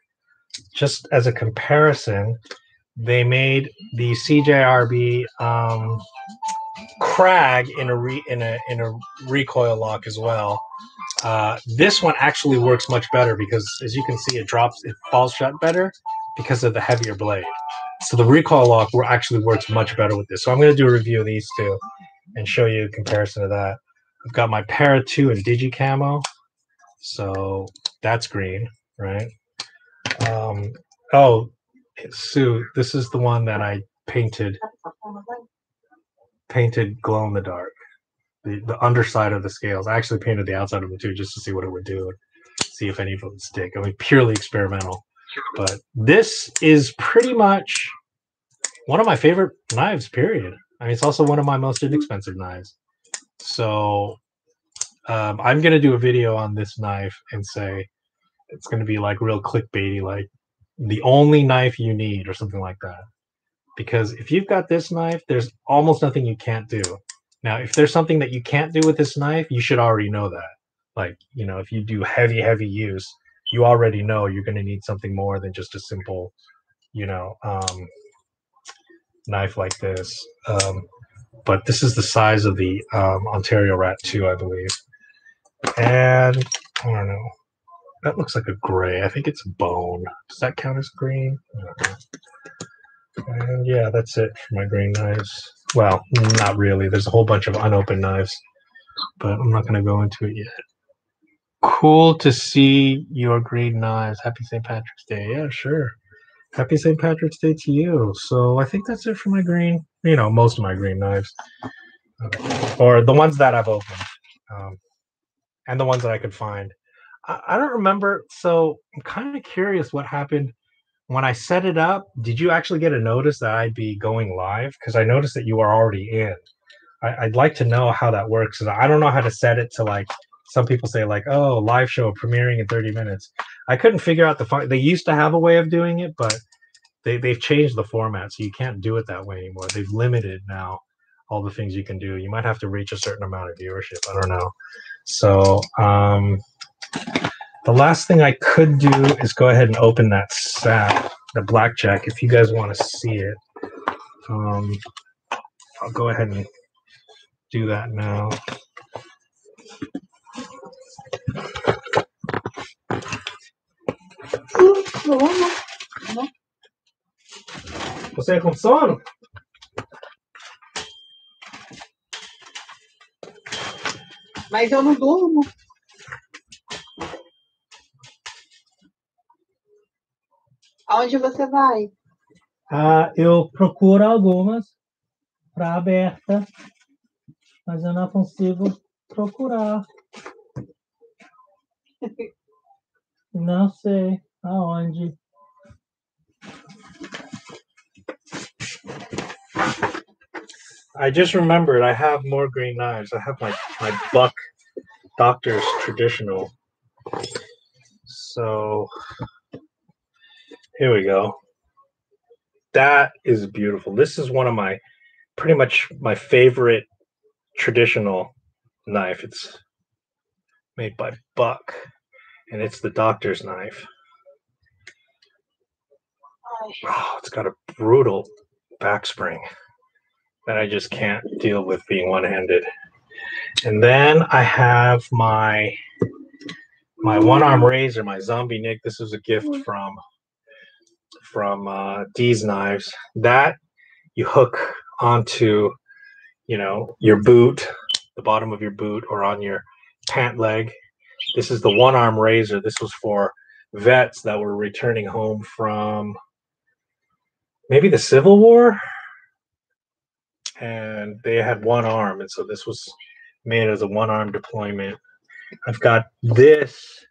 Just as a comparison, they made the CJRB um, Crag in a re, in a in a recoil lock as well. Uh, this one actually works much better because, as you can see, it drops, it falls shut better because of the heavier blade. So the recoil lock actually works much better with this. So I'm going to do a review of these two and show you a comparison of that. I've got my Para 2 and Digi Camo. So that's green, right? Um, oh, Sue, this is the one that I painted painted glow in the dark. The, the underside of the scales. I actually painted the outside of them too, just to see what it would do, see if any of it would stick. I mean, purely experimental. But this is pretty much one of my favorite knives. Period. I mean, it's also one of my most inexpensive knives. So um, I'm gonna do a video on this knife and say it's gonna be like real clickbaity, like the only knife you need or something like that because if you've got this knife, there's almost nothing you can't do. Now, if there's something that you can't do with this knife, you should already know that. Like, you know, if you do heavy, heavy use, you already know you're going to need something more than just a simple, you know, um, knife like this. Um, but this is the size of the um, Ontario Rat 2, I believe. And I don't know. That looks like a gray. I think it's bone. Does that count as green? And yeah, that's it for my green knives. Well, not really. There's a whole bunch of unopened knives, but I'm not going to go into it yet. Cool to see your green knives. Happy St. Patrick's Day. Yeah, sure. Happy St. Patrick's Day to you. So I think that's it for my green, you know, most of my green knives, Uh, or the ones that I've opened, um, and the ones that I could find. I, I don't remember. So I'm kind of curious what happened when I set it up, did you actually get a notice that I'd be going live? Because I noticed that you are already in. I, I'd like to know how that works. And I don't know how to set it to like some people say like, oh, live show premiering in 30 minutes. I couldn't figure out the fun. They used to have a way of doing it, but they they've changed the format, so you can't do it that way anymore. They've limited now all the things you can do. You might have to reach a certain amount of viewership. I don't know. So um, the last thing I could do is go ahead and open that sap, the blackjack, if you guys want to see it. Um, I'll go ahead and do that now. Você? Mas eu não durmo. Aonde você vai? Ah, eu procuro algumas para aberta, mas eu não consigo procurar. Não sei aonde. I just remembered I have more green knives. I have my, my buck doctor's traditional. So here we go. That is beautiful. This is one of my pretty much my favorite traditional knife. It's made by Buck and it's the doctor's knife. Oh, it's got a brutal back spring that I just can't deal with being one-handed. And then I have my my one-arm razor, my zombie Nick. This is a gift mm. from from uh, D's knives. That you hook onto, you know, your boot, the bottom of your boot, or on your pant leg. This is the one-arm razor. This was for vets that were returning home from maybe the Civil War and they had one arm, and so this was made as a one arm deployment. I've got this.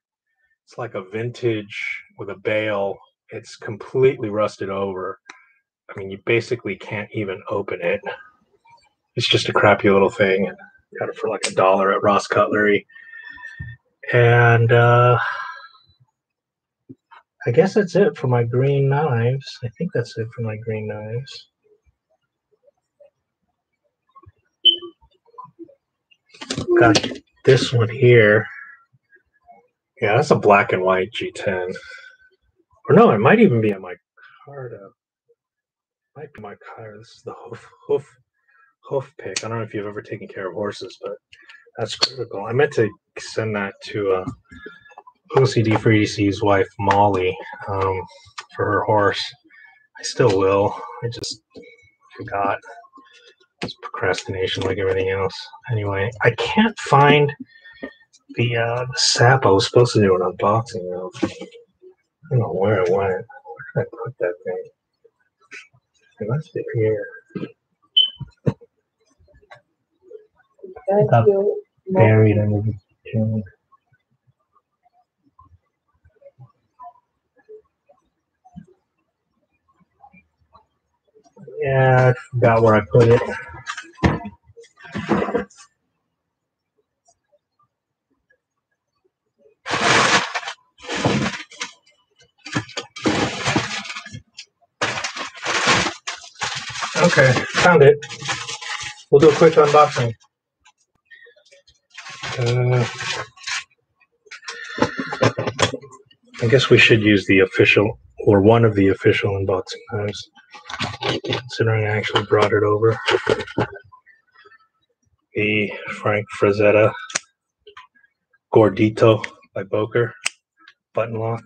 It's like a vintage with a bale. It's completely rusted over. I mean, you basically can't even open it. It's just a crappy little thing. Got it for like a dollar at Ross Cutlery. And uh, I guess that's it for my green knives. I think that's it for my green knives. got this one here. Yeah, that's a black and white G10. Or no, it might even be a my Carta. Might be my car. This is the hoof hoof hoof pick. I don't know if you've ever taken care of horses, but that's critical. I meant to send that to uh, OCD for EDC's wife Molly um, for her horse. I still will. I just forgot. It's procrastination like everything else. Anyway, I can't find the uh, the sap I was supposed to do an unboxing of. I don't know where it went. Where did I put that thing? It must be here. Thank Got you. Buried under the junk. Yeah, I forgot where I put it. Okay, found it. We'll do a quick unboxing. Uh, I guess we should use the official or one of the official unboxing knives considering I actually brought it over. The Frank Frazetta Gordito by Boker button lock.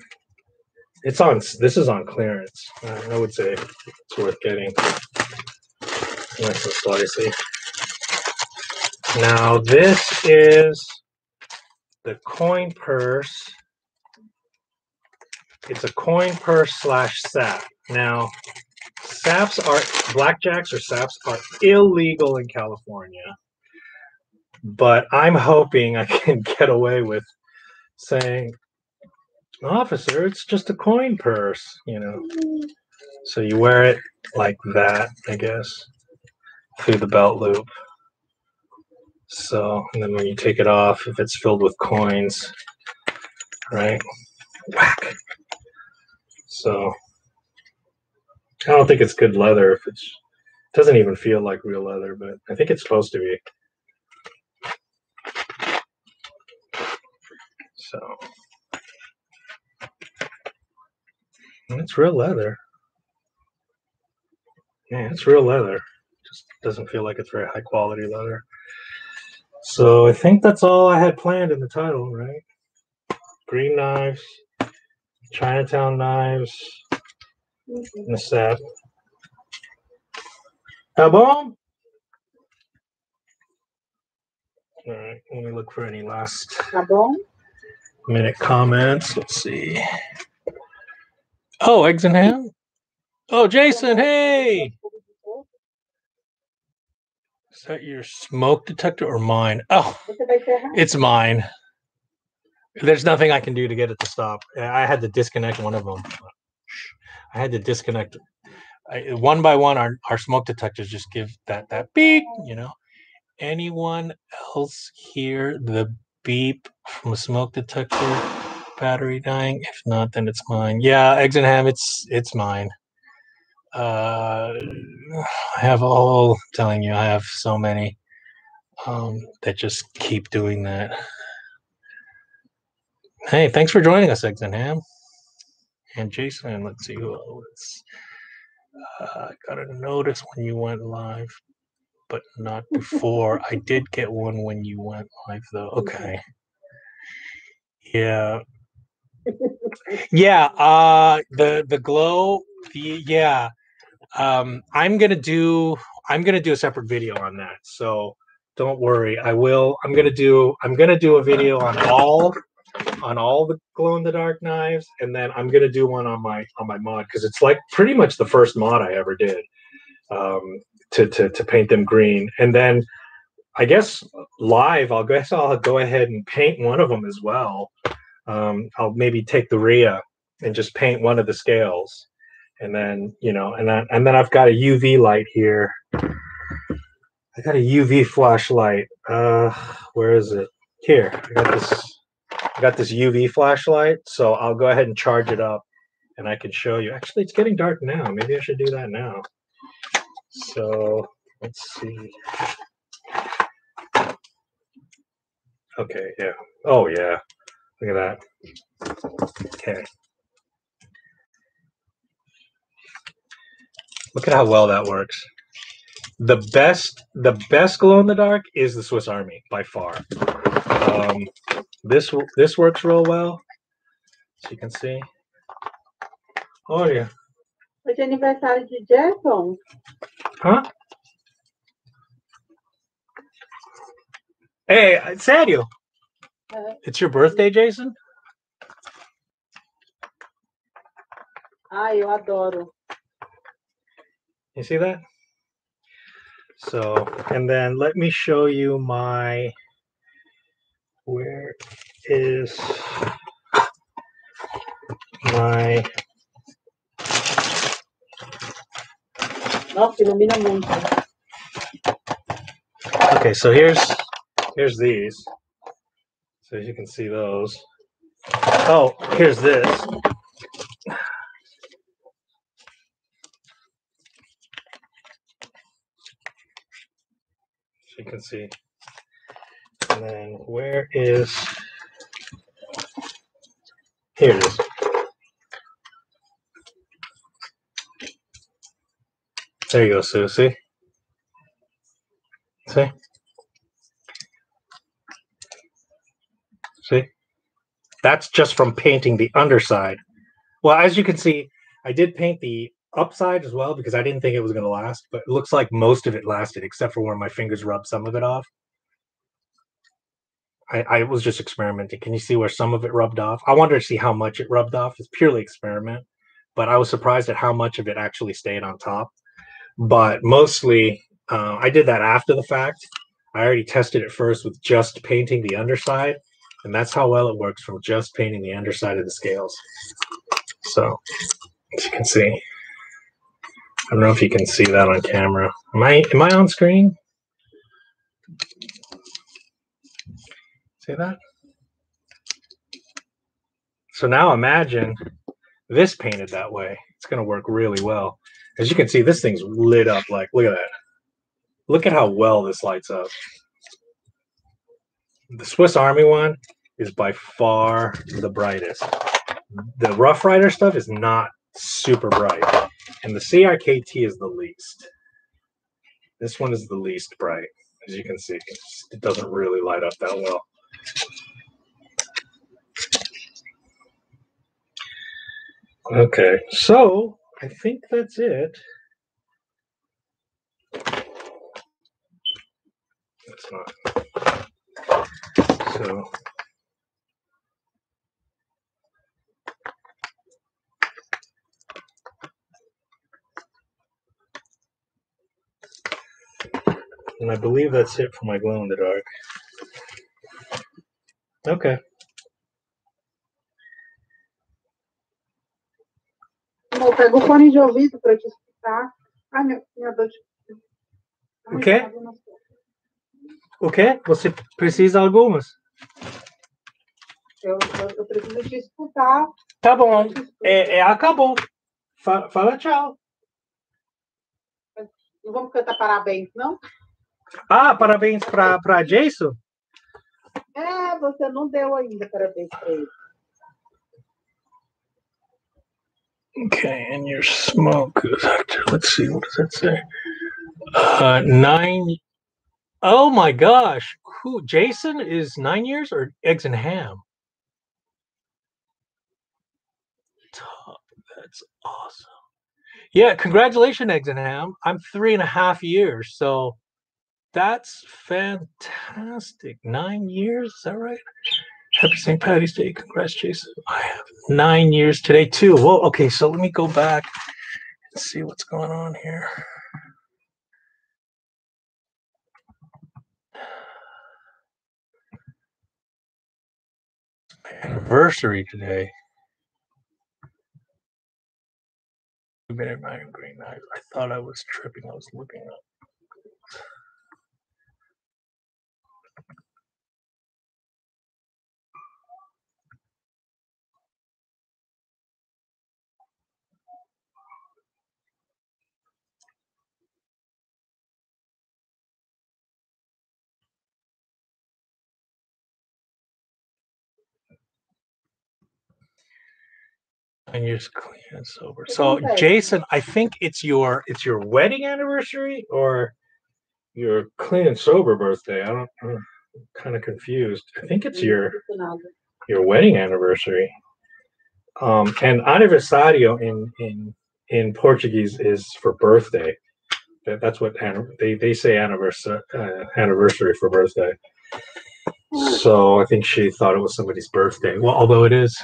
It's on. This is on clearance. I would say it's worth getting. Nice and slicey. Now this is the coin purse. It's a coin purse slash sap. Now saps are blackjacks or saps are illegal in California. But I'm hoping I can get away with saying, officer, it's just a coin purse, you know. So you wear it like that, I guess, through the belt loop. So, and then when you take it off, if it's filled with coins, right? Whack. So, I don't think it's good leather if it's doesn't even feel like real leather, but I think it's supposed to be. So and it's real leather. Yeah, it's real leather. Doesn't feel like it's very high quality leather. So I think that's all I had planned in the title, right? Green knives, Chinatown knives, and a set. How bon? All right, let me look for any last Tá bom? minute comments. Let's see. Oh, eggs and ham. Oh, Jason, hey! Is that your smoke detector or mine? Oh, Você vai ferrar? it's mine. There's nothing I can do to get it to stop. I had to disconnect one of them. I had to disconnect I, one by one. Our our smoke detectors just give that that beep. You know. Anyone else hear the beep from a smoke detector? Battery dying. If not, then it's mine. Yeah, eggs and ham. It's it's mine. Uh, I have all telling you. I have so many um, that just keep doing that. Hey, thanks for joining us, Eggs and Ham. And Jason, let's see who else. Uh, got a notice when you went live, but not before. I did get one when you went live, though. Okay. Yeah. Yeah. Uh, the the glow. The, yeah. Um, I'm gonna do. I'm gonna do a separate video on that. So don't worry. I will. I'm gonna do. I'm gonna do a video on all on all the glow in the dark knives and then i'm to do one on my on my mod because it's like pretty much the first mod i ever did um to, to to paint them green and then i guess live i'll guess i'll go ahead and paint one of them as well um i'll maybe take the ria and just paint one of the scales and then you know and then and then i've got a uv light here i got a uv flashlight uh where is it here i got this I got this UV flashlight, so I'll go ahead and charge it up and I can show you. Actually, it's getting dark now. Maybe I should do that now. So let's see. Okay, yeah. Oh, yeah. Look at that. Okay. Look at how well that works. The best, the best glow in the dark is the Swiss Army by far. Um, this this works real well, as you can see. Oh yeah, Hoje é aniversário de Jackson. huh? Hey, sério? É. It's your birthday, Jason? Ai, eu adoro. You see that? So, and then let me show you my. Where is my Nossa, ilumina muito. Okay, so here's here's these. So you can see those. Oh, here's this. Can see. And then where is here it is. There you go, Sue. See? See? See? That's just from painting the underside. Well, as you can see, I did paint the upside as well because I didn't think it was going to last, but it looks like most of it lasted except for where my fingers rubbed some of it off. I, I was just experimenting. Can you see where some of it rubbed off? I wanted to see how much it rubbed off. It's purely experiment, but I was surprised at how much of it actually stayed on top. But mostly, uh, I did that after the fact. I already tested it first with just painting the underside, and that's how well it works from just painting the underside of the scales. So, as you can see, I don't know if you can see that on camera. Am I am I on screen? See that? So now imagine this painted that way. It's going to work really well. As you can see, this thing's lit up like, look at that. Look at how well this lights up. The Swiss Army one is by far the brightest. The Rough Rider stuff is not super bright. And the CIKT is the least. This one is the least bright, as you can see. It doesn't really light up that well. Okay, so I think that's it. That's not. So. And I believe that's it for my glow in the dark. Okay. Amor, pega o fone de ouvido para te escutar. Ai, minha, minha dor de... O quê? O quê? Você precisa algumas? Eu, eu, eu preciso te escutar. Tá bom. É, é acabou. Fala, fala tchau. Não vamos cantar parabéns, não? Ah, parabéns pra, pra Jason. É, você não deu ainda parabéns para ele. Okay, and your smoke is active. Let's see, what does that say? Uh, nine. Oh my gosh. Who? Jason is nine years or eggs and ham? Top. That's awesome. Yeah, congratulations, eggs and ham. I'm three and a half years, so that's fantastic. Nine years, is that right? Happy St. Patty's Day. Congrats, Jason. I have nine years today, too. Well, okay, so let me go back and see what's going on here. Anniversary today. A minute, Iron Green. I, I thought I was tripping. I was looking up. And you're just clean and sober. So Okay. Jason, I think it's your it's your wedding anniversary or your clean and sober birthday. I don't I'm kind of confused. I think it's your Não disse nada. your wedding anniversary. Um, and aniversario in in in Portuguese is for birthday. That, that's what they they say anniversary uh, anniversary for birthday. So I think she thought it was somebody's birthday. Well, although it is,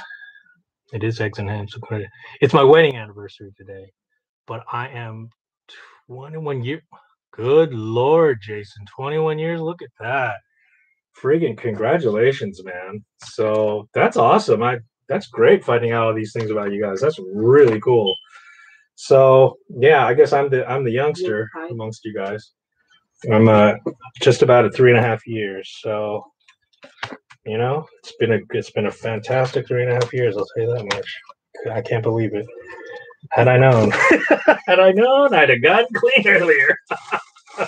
it is eggs and ham. So credit. It's my wedding anniversary today, but I am 21 years. Good lord, Jason, 21 years. Look at that friggin' congratulations, man. So that's awesome. I that's great finding out all these things about you guys. That's really cool. So yeah, I guess I'm the I'm the youngster amongst you guys. I'm uh just about at three and a half years. So you know, it's been a it's been a fantastic three and a half years, I'll tell you that much. I can't believe it. Had I known. Had I known, I'd have gotten clean earlier.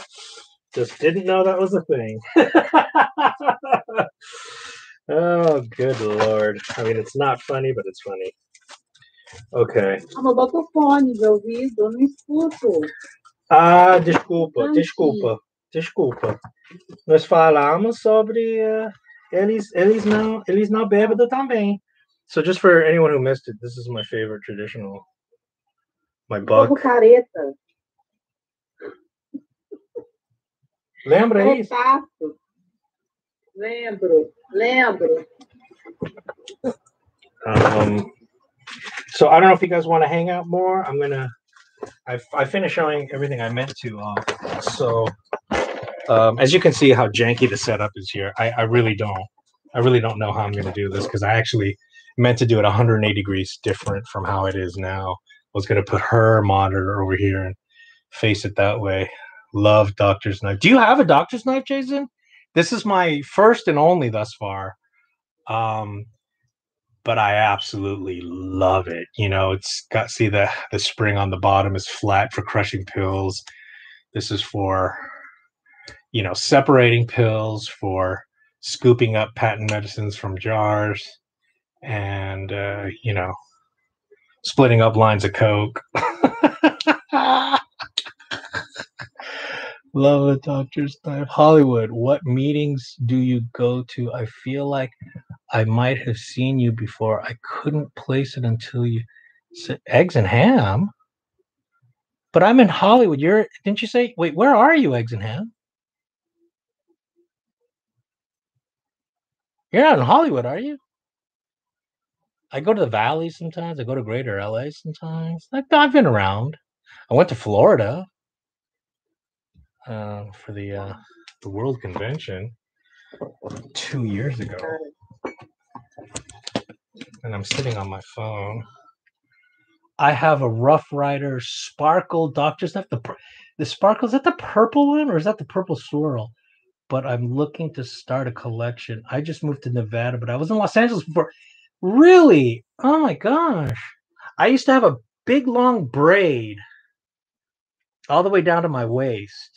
Just didn't know that was a thing. oh, good lord. I mean, it's not funny, but it's funny. Okay. Amor, bota o fone de ouvido, eu não escuto. Ah, desculpa, desculpa, desculpa. Nós falamos sobre eh, eles, eles não, eles não bêbado também. So just for anyone who missed it, this is my favorite traditional. My Povo buck. careta. Lembra isso? Lembro, lembro. Um, so I don't know if you guys want to hang out more. I'm gonna. I I finished showing everything I meant to. Uh, so um, as you can see, how janky the setup is here. I I really don't. I really don't know how I'm gonna do this because I actually meant to do it 180 degrees different from how it is now. I was gonna put her monitor over here and face it that way. Love doctor's knife. Do you have a doctor's knife, Jason? this is my first and only thus far. Um, but I absolutely love it. You know, it's got see the the spring on the bottom is flat for crushing pills. This is for you know separating pills for scooping up patent medicines from jars and uh, you know splitting up lines of coke. Love the doctor's knife. Hollywood, what meetings do you go to? I feel like I might have seen you before. I couldn't place it until you said eggs and ham. But I'm in Hollywood. You're didn't you say wait, where are you, eggs and ham? You're not in Hollywood, are you? I go to the valley sometimes. I go to greater LA sometimes. I've, I've been around. I went to Florida uh, for the uh, the World Convention two years ago, and I'm sitting on my phone. I have a Rough Rider Sparkle Doctor's Knife. The the sparkle is that the purple one or is that the purple swirl? But I'm looking to start a collection. I just moved to Nevada, but I was in Los Angeles before. Really? Oh my gosh! I used to have a big long braid all the way down to my waist.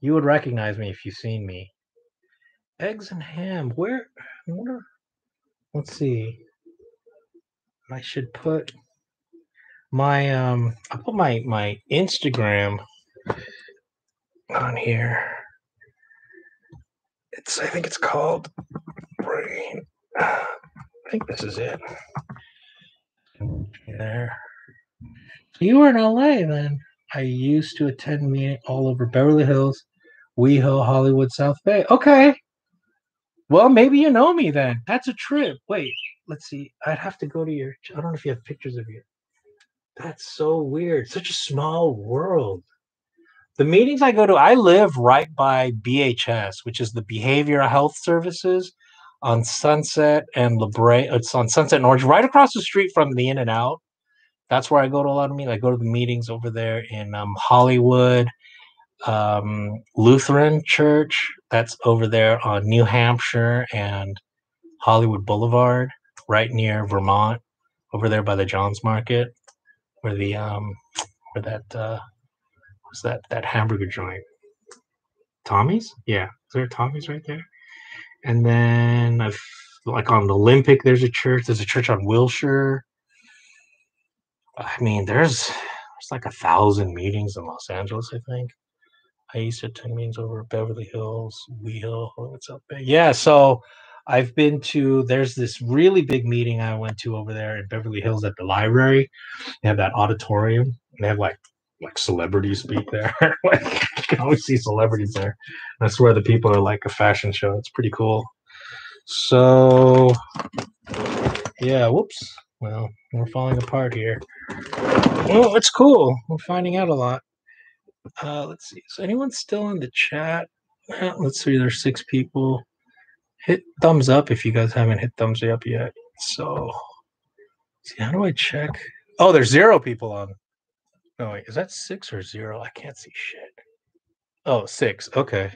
You would recognize me if you've seen me. Eggs and ham. Where? I wonder. Let's see. I should put my um. I put my my Instagram on here. It's. I think it's called Brain. I think this is it. There. You were in LA then. I used to attend meetings all over Beverly Hills, WeHo, Hollywood, South Bay. Okay. Well, maybe you know me then. That's a trip. Wait, let's see. I'd have to go to your. I don't know if you have pictures of you. That's so weird. Such a small world. The meetings I go to, I live right by BHS, which is the Behavioral Health Services on Sunset and La Brea. It's on Sunset and Orange, right across the street from the In and Out that's where I go to a lot of meetings. I go to the meetings over there in um, Hollywood, um, Lutheran Church. That's over there on New Hampshire and Hollywood Boulevard, right near Vermont, over there by the Johns Market, where the um, where that uh, what's that that hamburger joint? Tommy's? Yeah, is there Tommy's right there? And then I've like on the Olympic, there's a church. There's a church on Wilshire. I mean, there's there's like a thousand meetings in Los Angeles, I think. I used to attend meetings over at Beverly Hills, Hill, what's up? Yeah, so I've been to there's this really big meeting I went to over there in Beverly Hills at the library. They have that auditorium and they have like like celebrities speak there. like you can always see celebrities there. That's where the people are like a fashion show. It's pretty cool. So yeah, whoops. Well, we're falling apart here. Well, it's cool. We're finding out a lot. Uh, let's see. Is anyone still in the chat? Let's see. There's six people. Hit thumbs up if you guys haven't hit thumbs up yet. So, see, how do I check? Oh, there's zero people on. No, wait, is that six or zero? I can't see shit. Oh, six. Okay.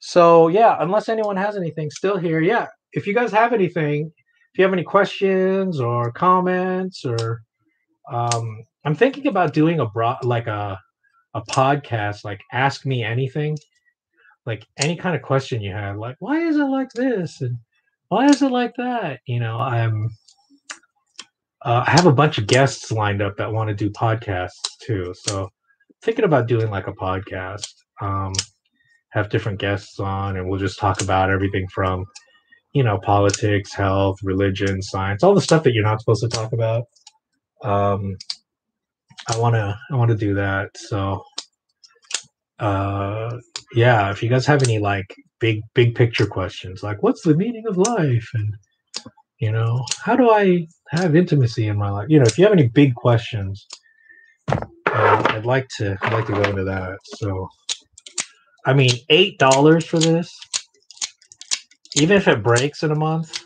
So, yeah, unless anyone has anything still here, yeah. If you guys have anything, if you have any questions or comments or um, I'm thinking about doing a broad like a a podcast like ask me anything like any kind of question you have like why is it like this and why is it like that you know i'm uh, i have a bunch of guests lined up that want to do podcasts too so thinking about doing like a podcast um have different guests on and we'll just talk about everything from you know politics health religion science all the stuff that you're not supposed to talk about. Um i want to i want to do that so uh yeah if you guys have any like big big picture questions like what's the meaning of life? And you know how do i have intimacy in my life you know if you have any big questions uh, i'd like to i'd like to go into that so i mean eight dollars for this even if it breaks in a month,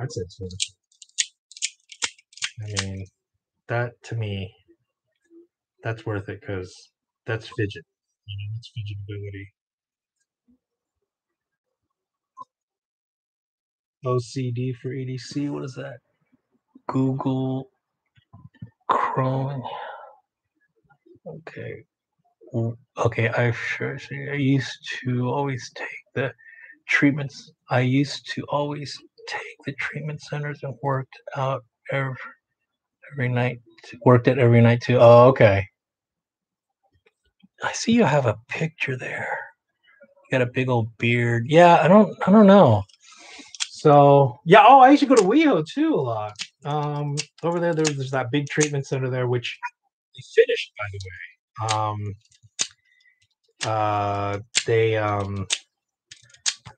I'd say it. I mean, that to me, that's worth it because that's fidget. You know, it's fidgetability. OCD for EDC. What is that? Google Chrome. Okay. Okay, I sure. I used to always take the treatments. I used to always take the treatment centers and worked out every, every night. Worked it every night too. Oh, okay. I see you have a picture there. You got a big old beard. Yeah, I don't I don't know. So yeah, oh I used to go to WeHo too a lot. Um over there, there there's that big treatment center there, which they finished by the way. Um uh they um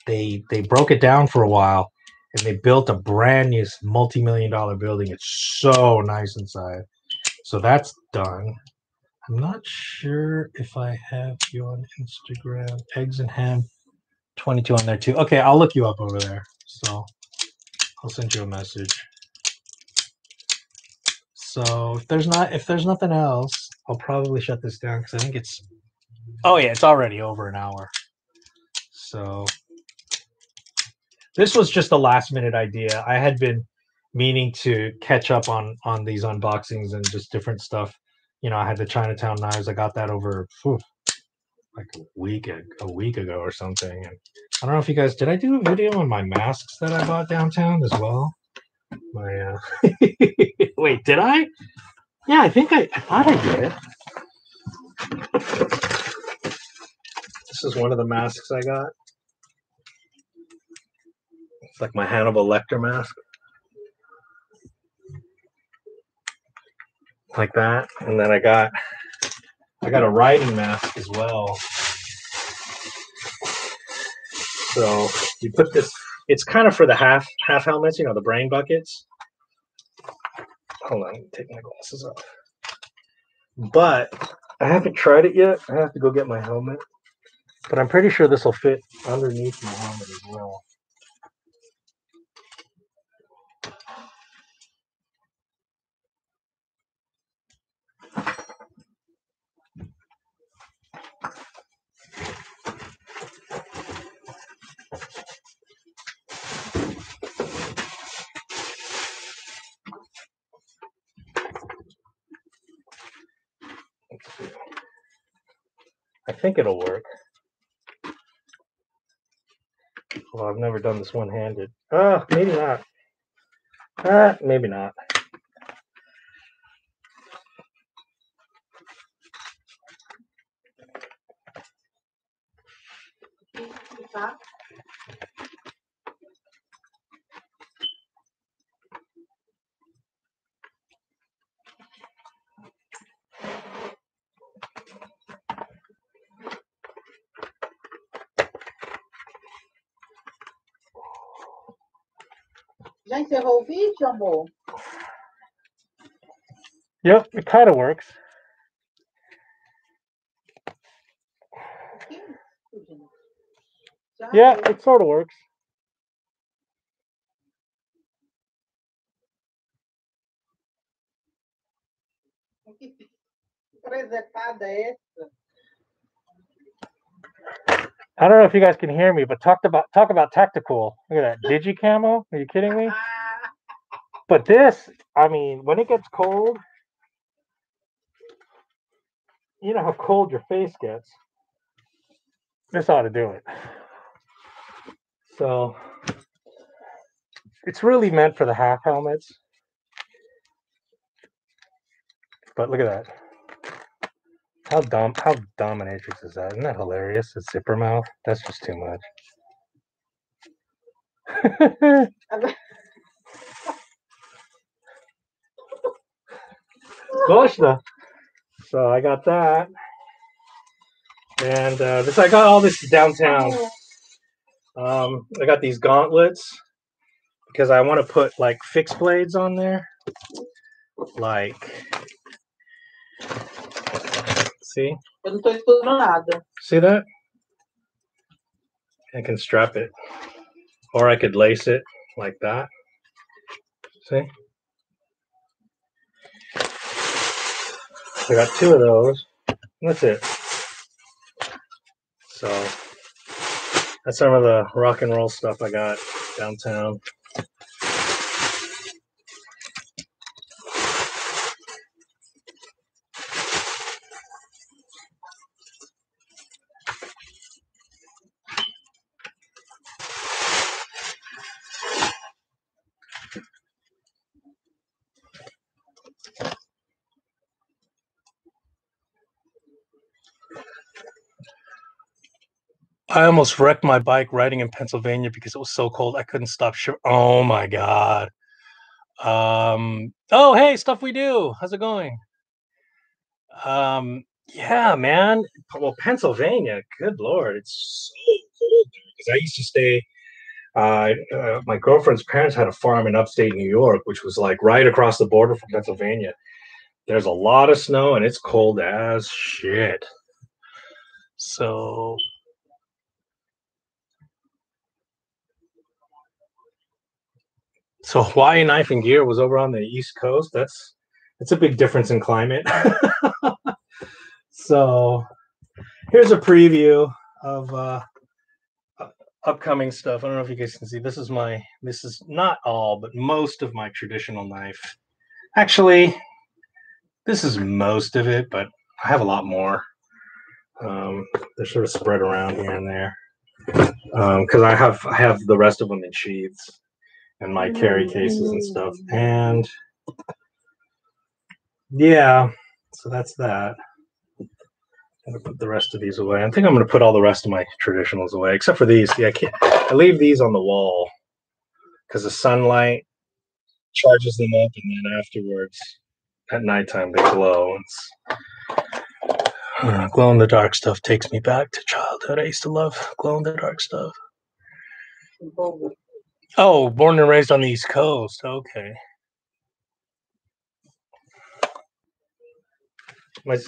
they they broke it down for a while and they built a brand new multi-million dollar building. It's so nice inside. So that's done. I'm not sure if I have you on Instagram. Eggs and ham 22 on there too. Okay, I'll look you up over there. So I'll send you a message. So if there's not if there's nothing else, I'll probably shut this down because I think it's oh yeah, it's already over an hour. So this was just a last minute idea. I had been meaning to catch up on on these unboxings and just different stuff. You know, I had the Chinatown knives. I got that over phew, like a week a week ago or something. And I don't know if you guys did. I do a video on my masks that I bought downtown as well. My uh, wait, did I? Yeah, I think I, I thought I did. This is one of the masks I got. It's like my Hannibal Lecter mask. Like that. And then I got I got a riding mask as well. So you put this it's kind of for the half half helmets, you know, the brain buckets. Hold on, take my glasses off. But I haven't tried it yet. I have to go get my helmet. But I'm pretty sure this will fit underneath my helmet as well. I think it'll work. Well, I've never done this one-handed. Ah, maybe not. Ah, maybe not. Tá? Já encerrou o vídeo, amor? Yep, it kind of works. Que isso, gente? Já Yeah, it sort of works. Que presepada é essa? I don't know if you guys can hear me, but talk about talk about tactical. Look at that digi camo. Are you kidding me? But this, I mean, when it gets cold, you know how cold your face gets. This ought to do it. So it's really meant for the half helmets. But look at that. How dumb how dominatrix is that? Isn't that hilarious? A zipper mouth? That's just too much. Goshna. So I got that. And uh, this I got all this downtown. Um, I got these gauntlets because I want to put like fixed blades on there. Like, see, Eu não tô escutando see that? I can strap it, or I could lace it like that. See? I got two of those. That's it. So that's some of the rock and roll stuff I got downtown. I almost wrecked my bike riding in Pennsylvania because it was so cold I couldn't stop. Sh- oh my god. Um. Oh, hey, stuff we do. How's it going? Um. Yeah, man. Well, Pennsylvania. Good lord, it's so cold there. Because I used to stay. Uh, uh, my girlfriend's parents had a farm in upstate New York, which was like right across the border from Pennsylvania. There's a lot of snow and it's cold as shit. So So Hawaii knife and gear was over on the East Coast. That's that's a big difference in climate. so here's a preview of uh, upcoming stuff. I don't know if you guys can see. This is my. This is not all, but most of my traditional knife. Actually, this is most of it, but I have a lot more. Um, they're sort of spread around here and there because I have I have the rest of them in sheaths and my carry cases and stuff. And yeah, so that's that. I'm gonna put the rest of these away. I think I'm gonna put all the rest of my traditionals away, except for these. See, I can't. I leave these on the wall because the sunlight charges them up, and then afterwards, at nighttime, they glow. It's uh, glow in the dark stuff takes me back to childhood. I used to love glow in the dark stuff. Oh, born and raised on the East Coast. Okay. Mas,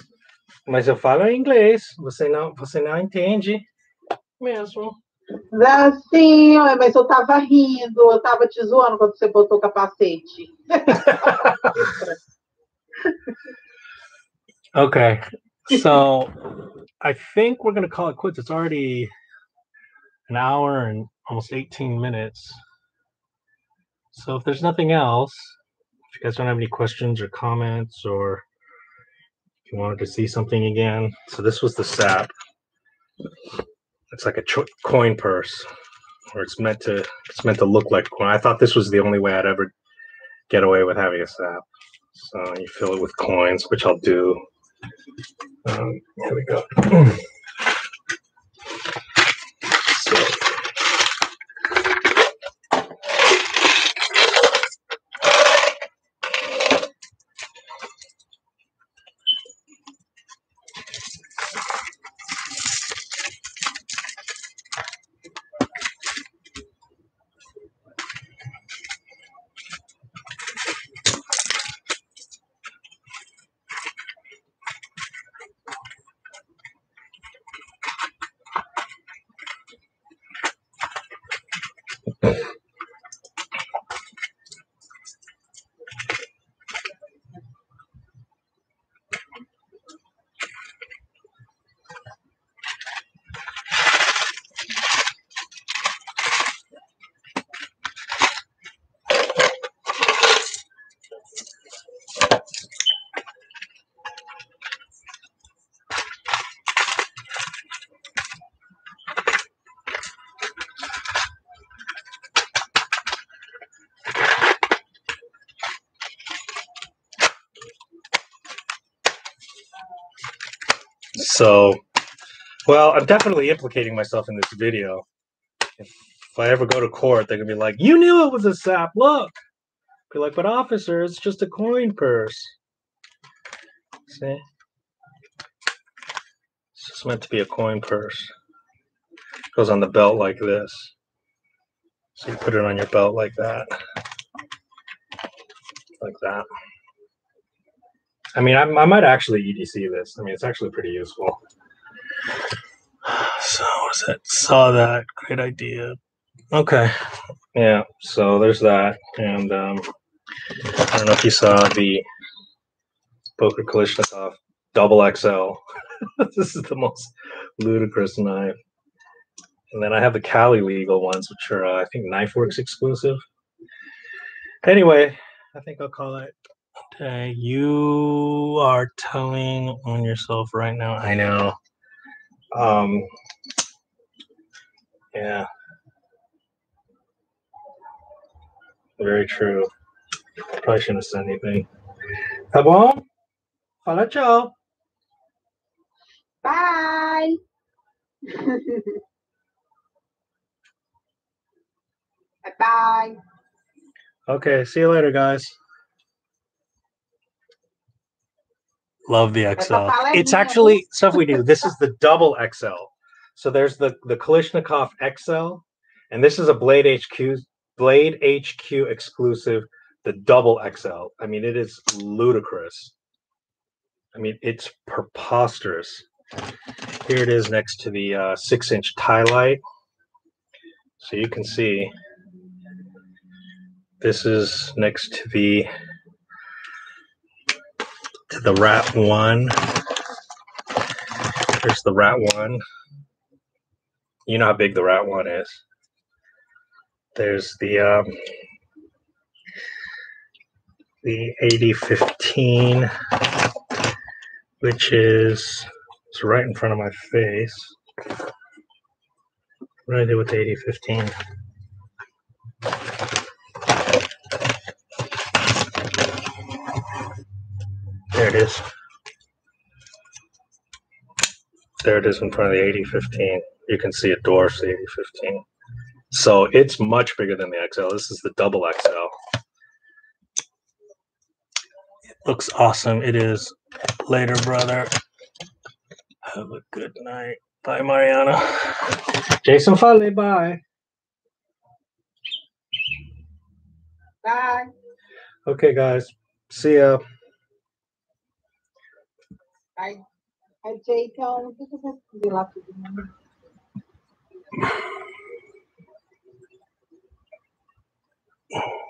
mas eu falo inglês. Você não, você não entende mesmo. Ah, assim, ué, mas eu tava rindo, eu tava te zoando quando você botou o capacete. Okay. So I think we're gonna call it quits. It's already an hour and almost 18 minutes. So if there's nothing else, if you guys don't have any questions or comments or if you wanted to see something again. So this was the sap. It's like a coin purse or it's meant to it's meant to look like coin. I thought this was the only way I'd ever get away with having a sap. So you fill it with coins, which I'll do. Um, here we go. so, So, well, I'm definitely implicating myself in this video. If, I ever go to court, they're gonna be like, "You knew it was a sap. Look." Be like, "But officer, it's just a coin purse." See, it's just meant to be a coin purse. It Goes on the belt like this. So you put it on your belt like that, like that. I mean, I, I might actually EDC this. I mean, it's actually pretty useful. It? Saw that. Great idea. Okay. Yeah. So there's that. And um, I don't know if you saw the Boker Kalashnikov double XL. this is the most ludicrous knife. And then I have the Cali legal ones, which are, uh, I think, KnifeWorks exclusive. Anyway, I think I'll call it Okay, you are telling on yourself right now. I know. Um, yeah. Very true. Probably shouldn't have said anything. Tá bom? Fala tchau. Bye! Bye. Okay, see you later, guys. Love the XL. It's actually stuff we do. This is the double XL. So there's the the Kalashnikov XL, and this is a Blade HQ Blade HQ exclusive, the double XL. I mean, it is ludicrous. I mean, it's preposterous. Here it is next to the uh, six inch tie light. So you can see this is next to the to the rat one. Here's the rat one. You know how big the rat one is. There's the um, the 8015, which is it's right in front of my face. What do I do with the 8015? There it is. There it is in front of the 8015. You can see it dwarfs the 8015. So it's much bigger than the XL. This is the double XL. It looks awesome. It is. Later, brother. Have a good night. Bye, Mariana. Jason Fale, bye. Bye. Okay, guys. See ya. Bye. A o que que você lá tudo? Yeah.